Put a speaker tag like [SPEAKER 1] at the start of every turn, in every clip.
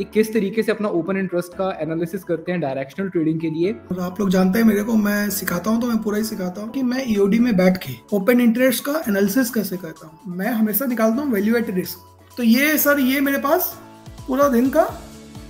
[SPEAKER 1] ये किस तरीके से अपना ओपन इंटरेस्ट का एनालिसिस करते हैं डायरेक्शनल ट्रेडिंग के लिए।
[SPEAKER 2] और आप लोग जानते हैं मेरे को मैं सिखाता हूँ तो मैं पूरा ही सिखाता हूँ कि मैं ईओडी में बैठ के ओपन इंटरेस्ट का एनालिसिस कैसे करता हूँ। मैं हमेशा निकालता हूँ वैल्यूएटेड रिस्क तो ये सर ये मेरे पास पूरा दिन का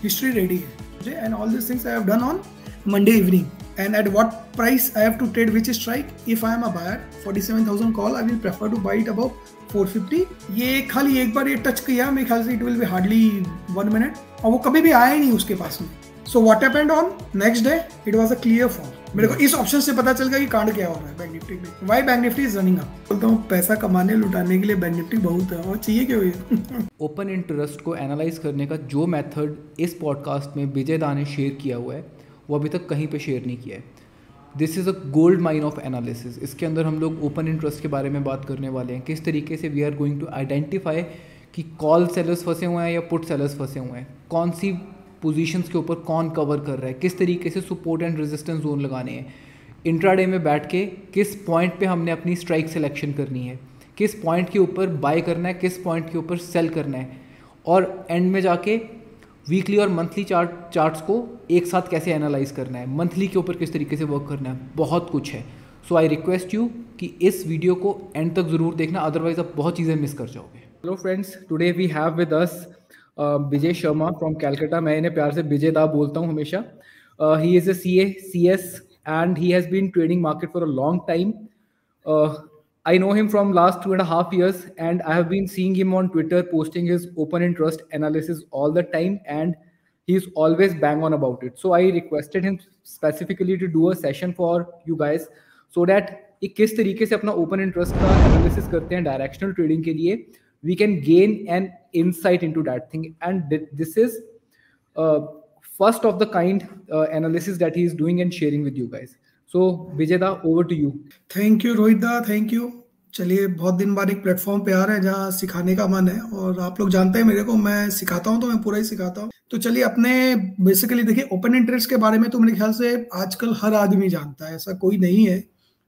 [SPEAKER 2] हिस्ट्री रेडी है। And all this things I have done on Monday evening and at what price I have to trade which strike. If I am a buyer, 47,000 call, I will prefer to buy it above 450 ये खाली एक बार ये touch किया, मेरे ख्याल से it will be hardly one minute और वो कभी भी आया ही नहीं उसके पास में। So what happened on next day it was a clear form मेरे को इस ऑप्शन से पता चल गया कि कांड क्या हो रहा है बैंक निफ्टी में। Why Bank Nifty is running up बोलता हूँ, पैसा कमाने, लुटाने के लिए बैंक निफ्टी बहुत है। और चाहिए क्यों ये
[SPEAKER 1] ओपन इंटरेस्ट को एनालाइज करने का जो मेथड इस पॉडकास्ट में विजय दा ने शेयर किया हुआ है, वो अभी तक कहीं पे शेयर नहीं किया है। This is a gold mine of analysis इसके अंदर हम लोग ओपन इंटरेस्ट के बारे में बात करने वाले हैं। किस तरीके से we are going to identify कि कॉल सेलर्स फंसे हुए हैं या पुट सेलर्स फंसे हुए हैं। कौन सी पोजीशंस के ऊपर कौन कवर कर रहा है? किस तरीके से सपोर्ट एंड रेजिस्टेंस जोन लगाने हैं? इंट्राडे में बैठ के किस पॉइंट पे हमने अपनी स्ट्राइक सिलेक्शन करनी है? किस पॉइंट के ऊपर बाय करना है? किस पॉइंट के ऊपर सेल करना है? और एंड में जाके वीकली और मंथली चार्ट चार्ट्स को एक साथ कैसे एनालाइज करना है? मंथली के ऊपर किस तरीके से वर्क करना है? बहुत कुछ है। सो आई रिक्वेस्ट यू कि इस वीडियो को एंड तक ज़रूर देखना अदरवाइज़ आप बहुत चीज़ें मिस कर जाओगे। Hello friends today we have with us Vijay Sharma from Calcutta मैं इन्हें प्यार से विजय दा बोलता हूँ हमेशा। He is a C A C S and he has been trading market for a long time I know him from last two and a half years, and I have been seeing him on Twitter posting his open interest analysis all the time, and he's always bang on about it. So I requested him specifically to do a session for you guys so that कि किस तरीके से अपना open interest का analysis करते हैं directional trading के लिए we can gain an insight into that thing and this is first of the kind analysis that he is doing and sharing with you guys so Vijay da over to you
[SPEAKER 2] thank you Rohit da thank you चलिए, बहुत दिन बाद एक platform पे आ रहे हैं जहाँ सिखाने का मन है और आप लोग जानते हैं मेरे को, मैं सिखाता हूँ तो मैं पूरा ही सिखाता हूँ। तो चलिए, अपने बेसिकली देखिए ओपन इंटरेस्ट के बारे में तो मेरे ख्याल से आजकल हर आदमी जानता है, ऐसा कोई नहीं है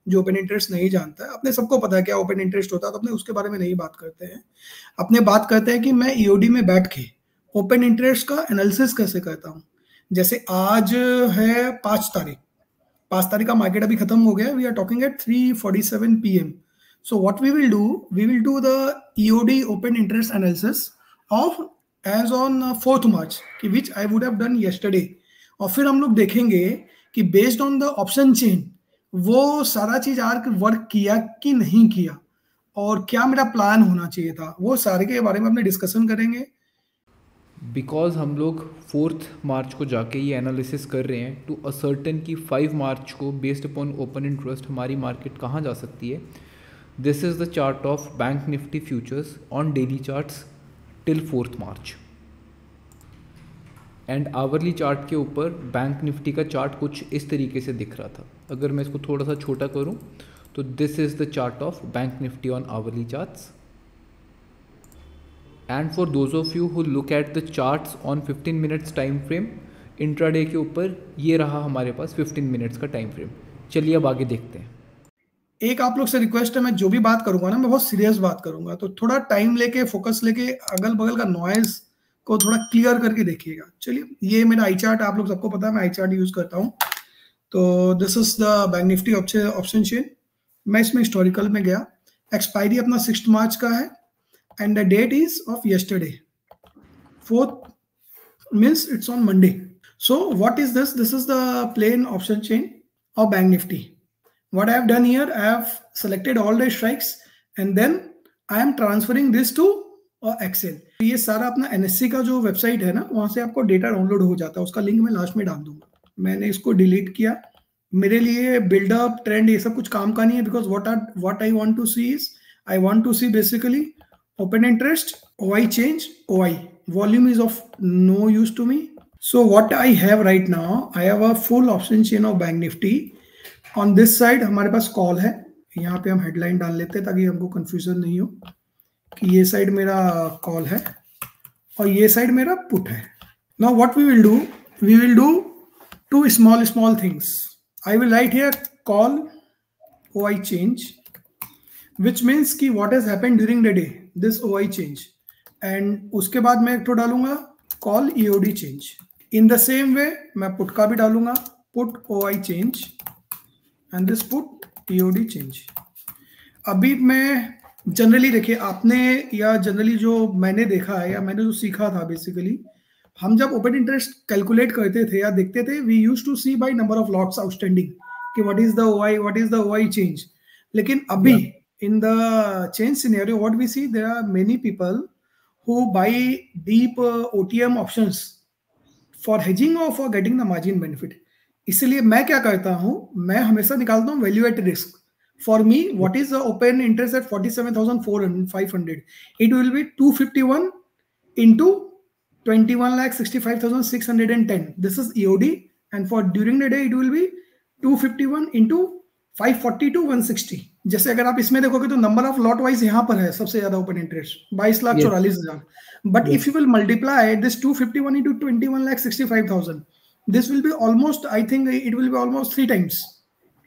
[SPEAKER 2] जो ओपन इंटरेस्ट नहीं जानता है। अपने सबको पता है क्या ओपन इंटरेस्ट होता है तो अपने उसके बारे में नहीं बात करते हैं। अपने बात करते हैं कि मैं ईओडी e में बैठ के ओपन इंटरेस्ट का एनालिसिस कैसे करता हूँ? जैसे आज है पाँच तारीख पाँच तारीख का मार्केट अभी खत्म हो गया we are talking at three forty seven P M so what we will do we will do the EOD open interest analysis of as on fourth March कि which I would have done yesterday और फिर हम लोग देखेंगे कि based on the option chain वो सारा चीज़ arc work किया कि नहीं किया? और क्या मेरा प्लान होना चाहिए था? वो सारे के बारे में अपने डिस्कशन करेंगे।
[SPEAKER 1] बिकॉज़ हम लोग फोर्थ मार्च को जाके ये एनालिसिस कर रहे हैं टू असर्टन कि फाइव मार्च को बेस्ड अपॉन ओपन इंटरेस्ट हमारी मार्केट कहाँ जा सकती है this is the chart of Bank Nifty futures on daily charts till fourth March and hourly chart के ऊपर बैंक निफ्टी का चार्ट कुछ इस तरीके से दिख रहा था। अगर मैं इसको थोड़ा सा छोटा करूँ तो this is the chart of Bank Nifty on hourly charts and for those of you who look at the charts on 15 minutes time frame intraday के ऊपर ये रहा हमारे पास 15 मिनट्स का टाइम फ्रेम चलिए अब आगे देखते हैं।
[SPEAKER 2] एक आप लोग से रिक्वेस्ट है, मैं जो भी बात करूँगा ना, मैं बहुत सीरियस बात करूँगा। तो थोड़ा टाइम लेके फोकस लेके अगल बगल का नॉइज़ को थोड़ा क्लियर करके देखिएगा। चलिए, ये मेरा आई चार्ट आप लोग सबको पता है, मैं आई चार्ट यूज़ करता हूँ। तो this is the Bank Nifty option chain मैं इसमें हिस्टोरिकल में गया। एक्सपायरी अपना सिक्स मार्च का है and the date is of yesterday fourth means it's on Monday so what is this this is the plain option chain of bank Nifty. What I have done here, I have selected all the strikes and then I am transferring this to Excel uh, ये सारा अपना NSC का जो website है ना वहाँ से आपको डेटा डाउनलोड हो जाता है उसका लिंक मैं लास्ट में डाल दूँगा मैंने इसको डिलीट किया मेरे लिए बिल्डअप ट्रेंड ये सब कुछ काम का नहीं है because what are what I want to see is I want to see basically open interest oi change oi volume is of no use to me so what i have right now i have a full option chain of bank nifty on this side हमारे पास call है। यहाँ पे हम headline डाल लेते हैं ताकि हमको कंफ्यूजन नहीं हो कि ये साइड मेरा कॉल है और ये साइड मेरा पुट है। Now what we will do we will do two small small things I will write here call O I change which means की what has happen during the day this O I change and उसके बाद मैं एक तो डालूँगा call EOD change in the same way मैं put का भी डालूँगा। Put O I change and this put EOD change अभी मैं जनरली देखिए आपने या जनरली जो मैंने देखा है या मैंने जो सीखा था बेसिकली हम जब ओपन इंटरेस्ट कैलकुलेट करते थे या देखते थे we use to see by number of lots outstanding कि what is the OI what is the OI change लेकिन अभी in the change scenario what we see there are many people who buy deep OTM options for hedging और for getting the margin benefit इसलिए मैं क्या करता हूँ मैं हमेशा निकालता हूँ value at risk for me what is the open interest at 47500 it will be 251 into 21 lakh 65610 this is eod and for during the day it will be 251 into 540 to 160 जैसे अगर आप इसमें देखोगे तो नंबर ऑफ़ लॉट वाइज यहाँ पर है सबसे ज़्यादा ओपन इंटरेस्ट बाईस लाख चौरालीस हज़ार। But if you will multiply this 251 into 21 lakh 65000 this will be almost i think it will be almost three times.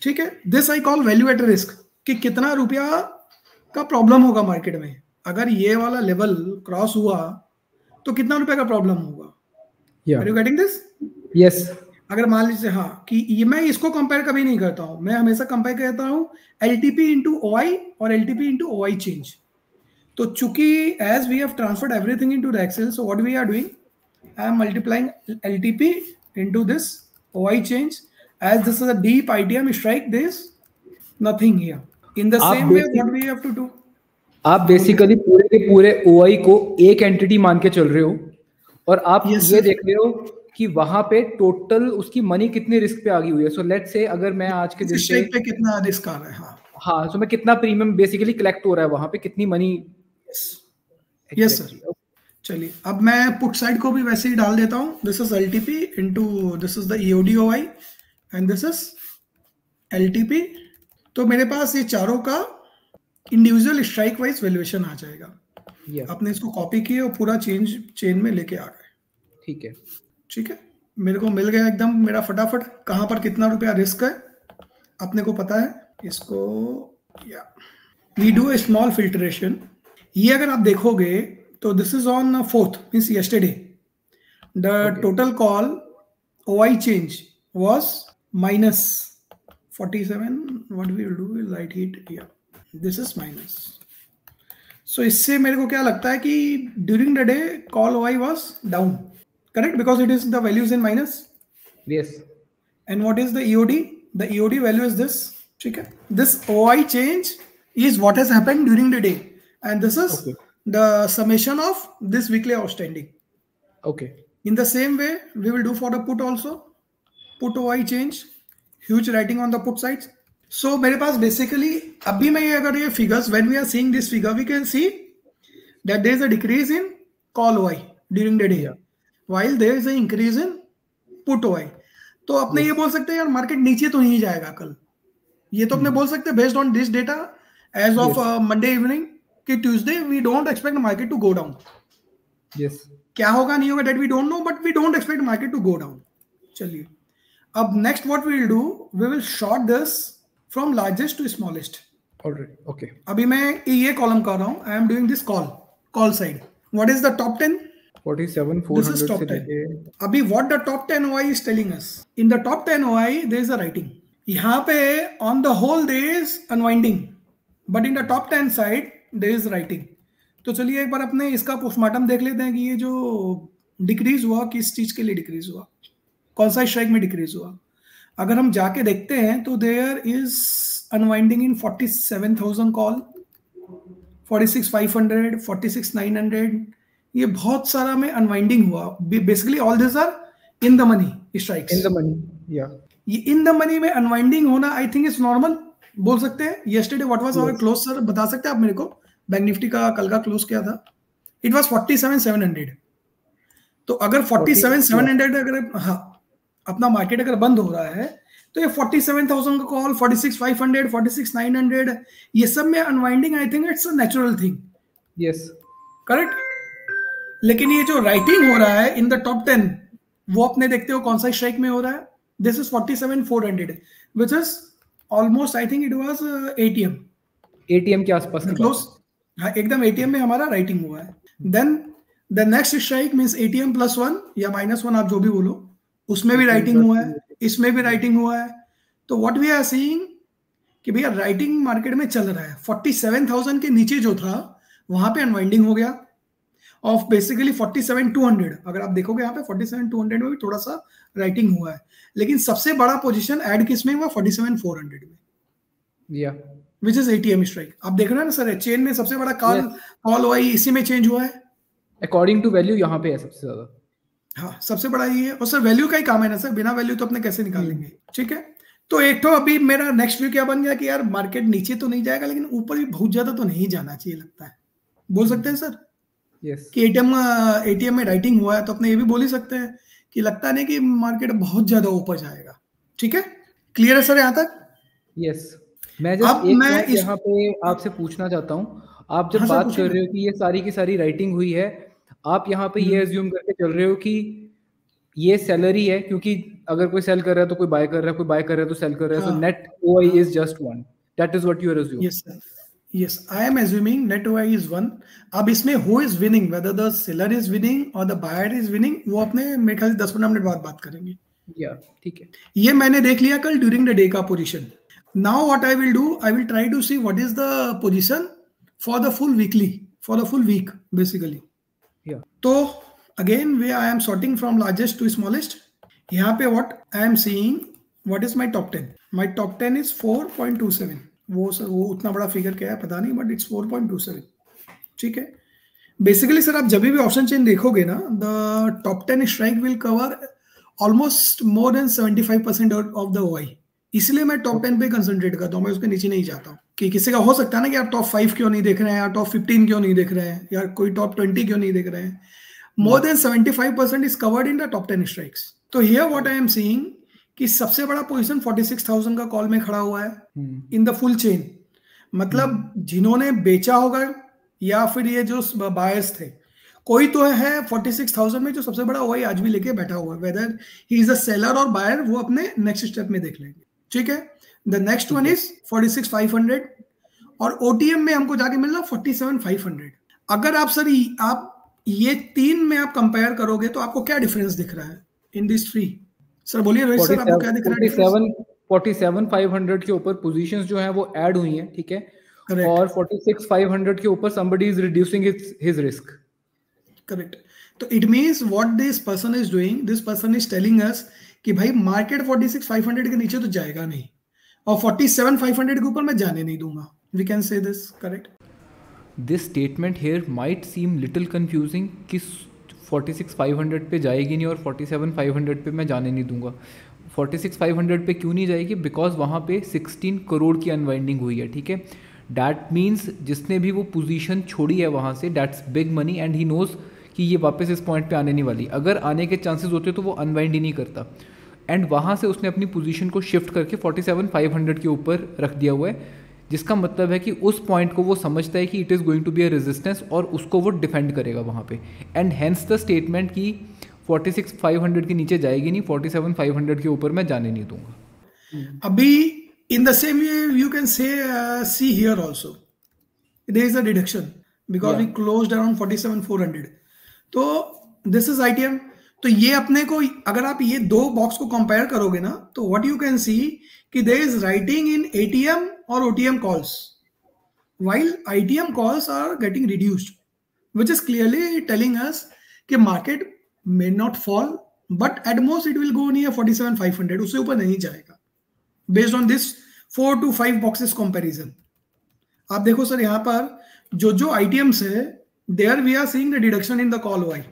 [SPEAKER 2] ठीक है? This I call value at risk कि कितना रुपया का प्रॉब्लम होगा मार्केट में? अगर ये वाला लेवल क्रॉस हुआ तो कितना रुपया का प्रॉब्लम होगा? Are you getting this
[SPEAKER 1] yes
[SPEAKER 2] अगर मान लीजिए हाँ कि ये मैं इसको कंपेयर कभी नहीं करता हूँ। मैं हमेशा कंपेयर करता हूँ L T P into O I और L T P into O I change तो चूँकि as we have transferred everything into the Excel so what we are doing I am multiplying L T P this O I change as this is a deep ITM strike, there's nothing here. In the same way, what we have to do?
[SPEAKER 1] आप basically पूरे के पूरे ओ को एक entity मान के चल रहे हो और आप yes, ये देख रहे हो कि वहाँ पे टोटल उसकी मनी कितने रिस्क पे आ गई हुई है। सो लेट्स से अगर मैं आज के दिन
[SPEAKER 2] पे, पे कितना रिस्क आ रहा है? हाँ।
[SPEAKER 1] हाँ सो so मैं कितना प्रीमियम बेसिकली कलेक्ट हो रहा है वहाँ पे? कितनी मनी
[SPEAKER 2] यस सर चलिए अब मैं पुट साइड को भी वैसे ही डाल देता हूँ। This is LTP into this is the EOD OI and this is L T P तो मेरे पास ये चारों का इंडिविजुअल स्ट्राइक वाइज वैल्यूएशन आ जाएगा। Yeah. आपने इसको कॉपी किए और पूरा चेंज चेन में लेके आ गए।
[SPEAKER 1] ठीक है।
[SPEAKER 2] ठीक है? मेरे को मिल गया एकदम मेरा फटाफट। कहाँ पर कितना रुपया रिस्क है? अपने को पता है? इसको या। We do a small filtration ये अगर आप देखोगे तो this is on fourth means yesterday the total call O I change was minus 47 what we will do is light heat here this is minus so इससे मेरे को क्या लगता है कि during the day call OI was down correct because it is the values in minus
[SPEAKER 1] yes
[SPEAKER 2] and what is the EOD the EOD value is this ठीक है this OI change is what has happened during the day and this is okay. The summation of this weekly outstanding
[SPEAKER 1] okay
[SPEAKER 2] in the same way we will do for the put also put OI change huge writing on the put sides so मेरे पास basically अभी मैं ये अगर ये figures when we are seeing this figure we can see that there is a decrease in call OI during the day yeah. while there is an increase in put OI तो अपने ये बोल सकते हैं यार मार्केट नीचे तो नहीं जाएगा कल ये तो अपने hmm. बोल सकते हैं based on this data as of Monday evening कि Tuesday we don't expect market to go down
[SPEAKER 1] yes
[SPEAKER 2] क्या होगा नहीं होगा that we don't know but we don't expect market to go down चलिए। अब next what we will do we will sort this from largest to smallest
[SPEAKER 1] alright okay
[SPEAKER 2] अभी मैं ये column कर रहा हूँ I am doing this call call side what is the top 10
[SPEAKER 1] 47 400 से लेके
[SPEAKER 2] अभी what the top 10 OI is telling us in the top 10 OI there is a writing यहाँ पे on the whole there is unwinding but in the top 10 side is writing तो चलिए एक बार अपने इसका पोस्टमार्टम देख लेते हैं कि ये जो डिक्रीज हुआ किस चीज़ के लिए डिक्रीज हुआ? कौन सा स्ट्राइक में डिक्रीज हुआ? अगर हम जाके देखते हैं तो there is unwinding in forty seven thousand call forty six five hundred forty six nine hundred ये बहुत सारा में अनवाइंडिंग हुआ। Basically all this are in the money strike
[SPEAKER 1] in the money या
[SPEAKER 2] ये इन द मनी में unwinding होना I think is normal बोल सकते हैं? Yesterday what was our close sir बता सकते हैं आप मेरे को? बैंक निफ्टी का कल का क्लोज क्या था। It was forty seven seven hundred तो अगर 47700 अगर हाँ अपना मार्केट अगर बंद हो रहा है तो ये 47,000 का कॉल 46,500 46,900 ये सब में unwinding I think it's natural thing
[SPEAKER 1] yes
[SPEAKER 2] correct लेकिन ये जो राइटिंग हो रहा है इन द टॉप टेन वो अपने देखते हो कौन सा स्ट्राइक में हो रहा है? This is 47,400 which is almost I think it was ATM
[SPEAKER 1] ATM के आसपास
[SPEAKER 2] क्लोज एकदम एटीएम में हमारा राइटिंग हुआ है। Then the next strike means ATM plus one या माइनस वन आप जो भी बोलो उसमें भी राइटिंग हुआ है इसमें भी राइटिंग हुआ है। तो व्हाट वी आर सीइंग कि भैया राइटिंग मार्केट में चल रहा है। फोर्टी सेवन थाउज़ेंड के नीचे जो था वहाँ पे अनवाइंडिंग हो गया। Of basically forty seven two hundred अगर आप देखोगे यहाँ पे फोर्टी सेवन टू हंड्रेड में भी थोड़ा सा राइटिंग हुआ है। लेकिन सबसे बड़ा पोजीशन एड किसमें हुआ? फोर्टी सेवन फोर हंड्रेड में।
[SPEAKER 1] या
[SPEAKER 2] विच इज़ एटीएम स्ट्राइक आप देख रहे हैं ना सर चेन में सबसे बड़ा कॉल कॉल हुआ इसी में चेंज हुआ है।
[SPEAKER 1] अकॉर्डिंग टू वैल्यू यहाँ पे है सबसे ज़्यादा।
[SPEAKER 2] हाँ सबसे बड़ा ये है। और सर वैल्यू का ही काम है ना सर बिना वैल्यू तो अपने कैसे निकालेंगे? ठीक है? तो एक तो अभी मेरा नेक्स्ट व्यू क्या बन गया कि यार मार्केट नीचे तो नहीं जाएगा लेकिन ऊपर भी बहुत ज़्यादा तो नहीं जाना चाहिए लगता है। बोल सकते हैं सर?
[SPEAKER 1] यस
[SPEAKER 2] कि एटीएम एटीएम में राइटिंग हुआ है तो अपने ये भी बोल ही सकते हैं कि लगता नहीं कि मार्केट बहुत ज़्यादा ऊपर जाएगा। ठीक है? क्लियर है सर यहाँ तक?
[SPEAKER 1] यस मैं
[SPEAKER 2] अब
[SPEAKER 1] जस्ट एक
[SPEAKER 2] मैं इस-
[SPEAKER 1] यहाँ पे आपसे पूछना चाहता हूँ। आप जब
[SPEAKER 2] हाँ
[SPEAKER 1] बात कर रहे हो कि ये सारी की सारी राइटिंग हुई है आप यहाँ पे ये
[SPEAKER 2] हम्म।
[SPEAKER 1] एज्यूम करके चल रहे हो कि ये सैलरी है क्योंकि अगर कोई सेल कर रहा है तो कोई बाय कर रहा है कोई बाय कर रहा है तो सेल कर रहा है। सो
[SPEAKER 2] हाँ।
[SPEAKER 1] Net OI is just one that is what you are
[SPEAKER 2] yes sir. Yes i am assuming net OI is one. अब इसमें who is winning whether the seller is winning or the buyer is winning वो अपने मेरे ख्याल से दस पंद्रह minute बाद बात करेंगे।
[SPEAKER 1] या ठीक है।
[SPEAKER 2] ये मैंने देख लिया कल ड्यूरिंग द डे का position now what I will do I will try to see what is the position for the full weekly for the full week basically
[SPEAKER 1] या
[SPEAKER 2] तो again way I am sorting from largest to smallest यहाँ पे what I am seeing what is my top 10 my top 10 is 4.27 वो sir वो उतना बड़ा figure क्या है पता नहीं बट इट्स 4.27 ठीक है? बेसिकली सर आप जब भी ऑप्शन चेन देखोगे ना the top 10 strike will cover almost more than 75 percent of the OI इसलिए मैं टॉप टेन पे कंसंट्रेट करता हूँ मैं उसके नीचे नहीं जाता हूँ। कि किसी का हो सकता है ना कि आप टॉप फाइव क्यों नहीं देख रहे हैं या टॉप 15 क्यों नहीं देख रहे हैं या कोई टॉप 20 क्यों नहीं देख रहे हैं। More than 75 percent is covered in the top 10 strikes तो here what I am seeing कि सबसे बड़ा पोजीशन 46000 का कॉल में खड़ा हुआ है।
[SPEAKER 1] हम्म।
[SPEAKER 2] इन द फुल चेन मतलब जिन्होंने बेचा होगा या फिर ये जो बायर्स थे। कोई तो है 46000 में जो सबसे बड़ा वही आज भी लेके बैठा हुआ है। Whether he is a seller और बायर वो अपने नेक्स्ट स्टेप में देख लेंगे। ठीक है? द नेक्स्ट वन इज़ 46500 और ओटीएम में हमको जाके मिल रहा 47500 अगर आप सर आप ये तीन में आप कंपेयर करोगे तो आपको क्या डिफरेंस दिख रहा है इन दिस थ्री सर बोलिए रोहित सर आपको क्या दिख रहा है difference?
[SPEAKER 1] 47 47 500 के ऊपर पोजीशंस जो हैं वो ऐड हुई हैं ठीक है?
[SPEAKER 2] Correct.
[SPEAKER 1] और 46 500 के ऊपर somebody is reducing his his risk.
[SPEAKER 2] Correct तो it means what this person is doing this person is telling us कि भाई मार्केट 46500 के नीचे तो जाएगा नहीं। और 47500 के ऊपर मैं जाने नहीं दूँगा। We can say this correct
[SPEAKER 1] this statement here might seem little confusing कि 46 500 पे जाएगी नहीं और 47 500 पे मैं जाने नहीं दूँगा। 46 500 पे क्यों नहीं जाएगी? बिकॉज़ वहाँ पे 16 करोड़ की अनवाइंडिंग हुई है, ठीक है? डैट मीन्स जिसने भी वो पोजीशन छोड़ी है वहाँ से that's big money and he knows कि ये वापस इस पॉइंट पे आने नहीं वाली। अगर आने के चांसेस होते तो वो अनवाइंड ही नहीं करता। एंड वहाँ से उसने अपनी पोजीशन को शिफ्ट करके 47 500 के ऊपर रख दिया हुआ है जिसका मतलब है कि उस पॉइंट को वो समझता है कि it is going to be a resistance और उसको वो डिफेंड करेगा वहाँ पे। एंड हेंस द स्टेटमेंट कि 46 500 के नीचे जाएगी नहीं 47 500 के ऊपर मैं जाने नहीं दूँगा।
[SPEAKER 2] अभी in the same way you can say see here also there is a deduction because
[SPEAKER 1] we.
[SPEAKER 2] Closed around 47400 तो दिस इज़ आईटीएम तो ये अपने को, अगर आप ये दो बॉक्स को कंपेयर करोगे ना तो व्हाट यू कैन सी कि there is writing in ATM और OTM calls while ITM calls are getting reduced which is clearly telling us कि market may not fall but at most it will go near forty seven five hundred उससे ऊपर नहीं जाएगा। Based on this four to five boxes comparison आप देखो sir, यहाँ पर जो जो आईटीएम्स है there we are seeing deduction in the call Y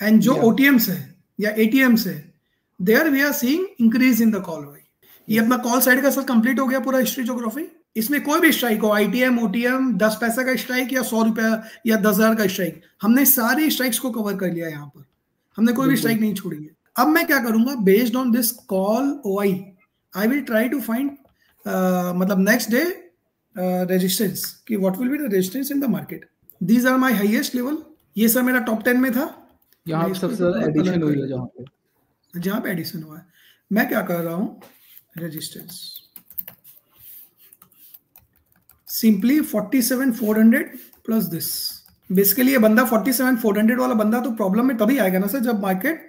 [SPEAKER 2] and जो. OTMs है या ATMs है there we are seeing increase in the call Y. ये अपना कॉल साइड का सर कंप्लीट हो गया पूरा हिस्ट्री जोग्राफी इसमें कोई भी स्ट्राइक हो आईटीएम ओटीएम दस पैसा का स्ट्राइक या सौ रुपया या दस हज़ार का स्ट्राइक हमने सारी स्ट्राइक्स को कवर कर लिया यहाँ पर। हमने कोई भी। स्ट्राइक नहीं छोड़ी है। अब मैं क्या करूँगा based on this call O I I will try to find मतलब नेक्स्ट डे रेजिस्टेंस कि what will be the resistance in the market these are my highest level ये सर मेरा टॉप टेन में था।
[SPEAKER 1] यहाँ पे सबसे ज़्यादा एडिशन हुई है जहाँ पे।
[SPEAKER 2] जहाँ पे एडिशन हुआ है मैं क्या कर रहा हूँ? Resistance simply 47 400 plus this basically ये बंदा 47400 वाला बंदा तो प्रॉब्लम में तभी आएगा ना सर जब market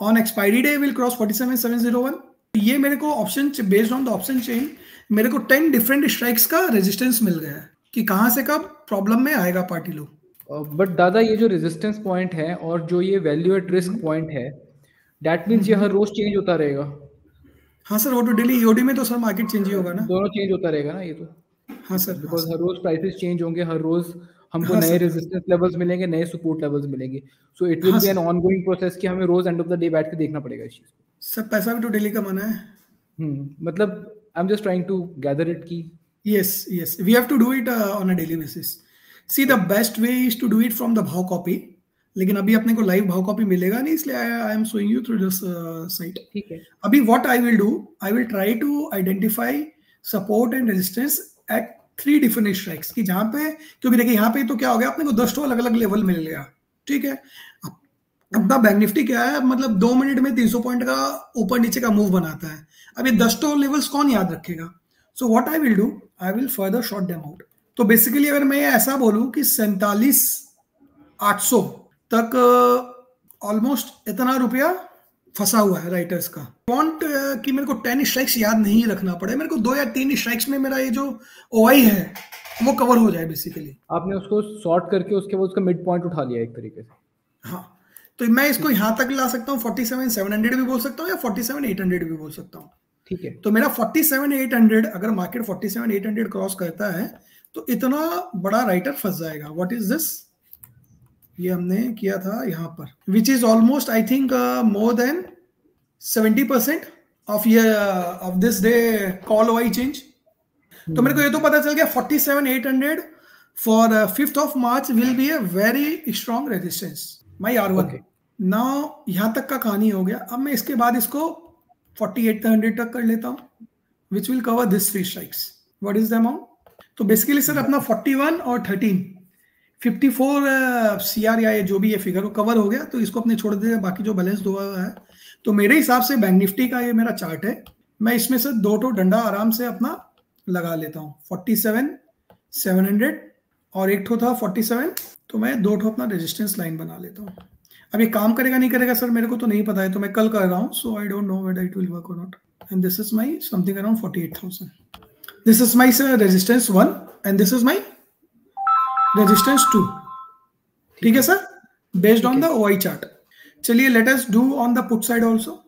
[SPEAKER 2] on expiry day will cross 47701 ये मेरे को option based on the option chain मेरे को 10 डिफरेंट स्ट्राइक्स का रेजिस्टेंस मिल गया है कि कहाँ से कब प्रॉब्लम में आएगा पार्टी लोग।
[SPEAKER 1] बट दादा ये जो रेजिस्टेंस पॉइंट है और जो ये वैल्यू एट रिस्क पॉइंट है दैट मींस ये हर रोज चेंज होता रहेगा।
[SPEAKER 2] हाँ सर वो तो डेली ईओडी में तो सर मार्केट चेंज ही होगा ना?
[SPEAKER 1] दोनों चेंज होता रहेगा ना ये तो।
[SPEAKER 2] हाँ सर
[SPEAKER 1] बिकॉज़ हर रोज प्राइसेस चेंज होंगे हर रोज हमको नए रेजिस्टेंस लेवल्स मिलेंगे नए सपोर्ट लेवल्स मिलेंगे। So it will be an ongoing process कि हमें रोज एंड ऑफ़ द डे बैठ के देखना पड़ेगा इस चीज़
[SPEAKER 2] सर पैसा भी तो डेली कमाना है।
[SPEAKER 1] हम्म मतलब I am just trying to gather it की
[SPEAKER 2] yes yes we have to do it uh, on a daily basis the best way is to do it from the भाव कॉपी लेकिन अभी अपने को लाइव भाव कॉपी मिलेगा नहीं इसलिए I am showing you through this site
[SPEAKER 1] ठीक है।
[SPEAKER 2] अभी what I will do I will try to identify support and resistance at three different strikes की जहाँ पे क्योंकि देखिए यहाँ पे तो क्या हो गया अपने को दस अलग अलग लेवल मिल गया। ठीक है? अपना बैंक निफ्टी क्या है? मतलब दो मिनट में 300 पॉइंट का ऊपर नीचे का मूव बनाता है। अब ये दस लेवल्स कौन याद रखेगा? So what I will do I will further sort them out तो बेसिकली अगर मैं ऐसा बोलूँ कि सैतालीस आठ सौ तक ऑलमोस्ट इतना रुपया फंसा हुआ है राइटर्स का। वांट कि मेरे को टेन स्ट्राइक्स याद नहीं रखना पड़े मेरे को दो या तीन स्ट्राइक्स में मेरा ये जो ओआई है वो कवर हो जाए बेसिकली
[SPEAKER 1] आपने उसको शॉर्ट करके उसके बाद उसका मिड पॉइंट उठा लिया एक तरीके से।
[SPEAKER 2] हाँ तो मैं इसको यहाँ तक ला सकता हूँ फोर्टी सेवन सेवन हंड्रेड भी बोल सकता हूँ या फोर्टी सेवन एट हंड्रेड भी बोल सकता हूँ।
[SPEAKER 1] ठीक है।
[SPEAKER 2] तो मेरा फोर्टी सेवन एट हंड्रेड अगर market forty seven eight hundred cross करता है तो इतना बड़ा राइटर फंस जाएगा। व्हाट इज़ दिस ये हमने किया था यहाँ पर which is almost I think more than seventy percent of ये of this day call Y change तो मेरे को ये तो पता चल गया forty seven eight hundred for fifth of March will be a very strong resistance my R one ना यहाँ तक का कहानी हो गया। अब मैं इसके बाद इसको फोर्टी एट हंड्रेड तक कर लेता हूँ which will cover this three strikes what is the amount तो बेसिकली सर अपना फोर्टी वन और thirteen fifty four C R या जो भी ये फिगर कवर हो गया तो इसको अपने छोड़ दे बाकी जो बैलेंस दो है। तो मेरे हिसाब से बैंक निफ्टी का ये मेरा चार्ट है। मैं इसमें से दो टो डंडा आराम से अपना लगा लेता हूँ। फोर्टी सेवन सेवन हंड्रेड और एक ठो था फोर्टी सेवन तो मैं दो ठो अपना रेजिस्टेंस लाइन बना लेता हूँ। अब ये काम करेगा, नहीं करेगा सर मेरे को तो नहीं पता है तो मैं कल कर रहा हूँ so I don't know whether it will work और not and this is my something around forty eight thousand this is my sir resistance one and this is my resistance two ठीक है sir based on the O I chart चलिए let us do on the put side also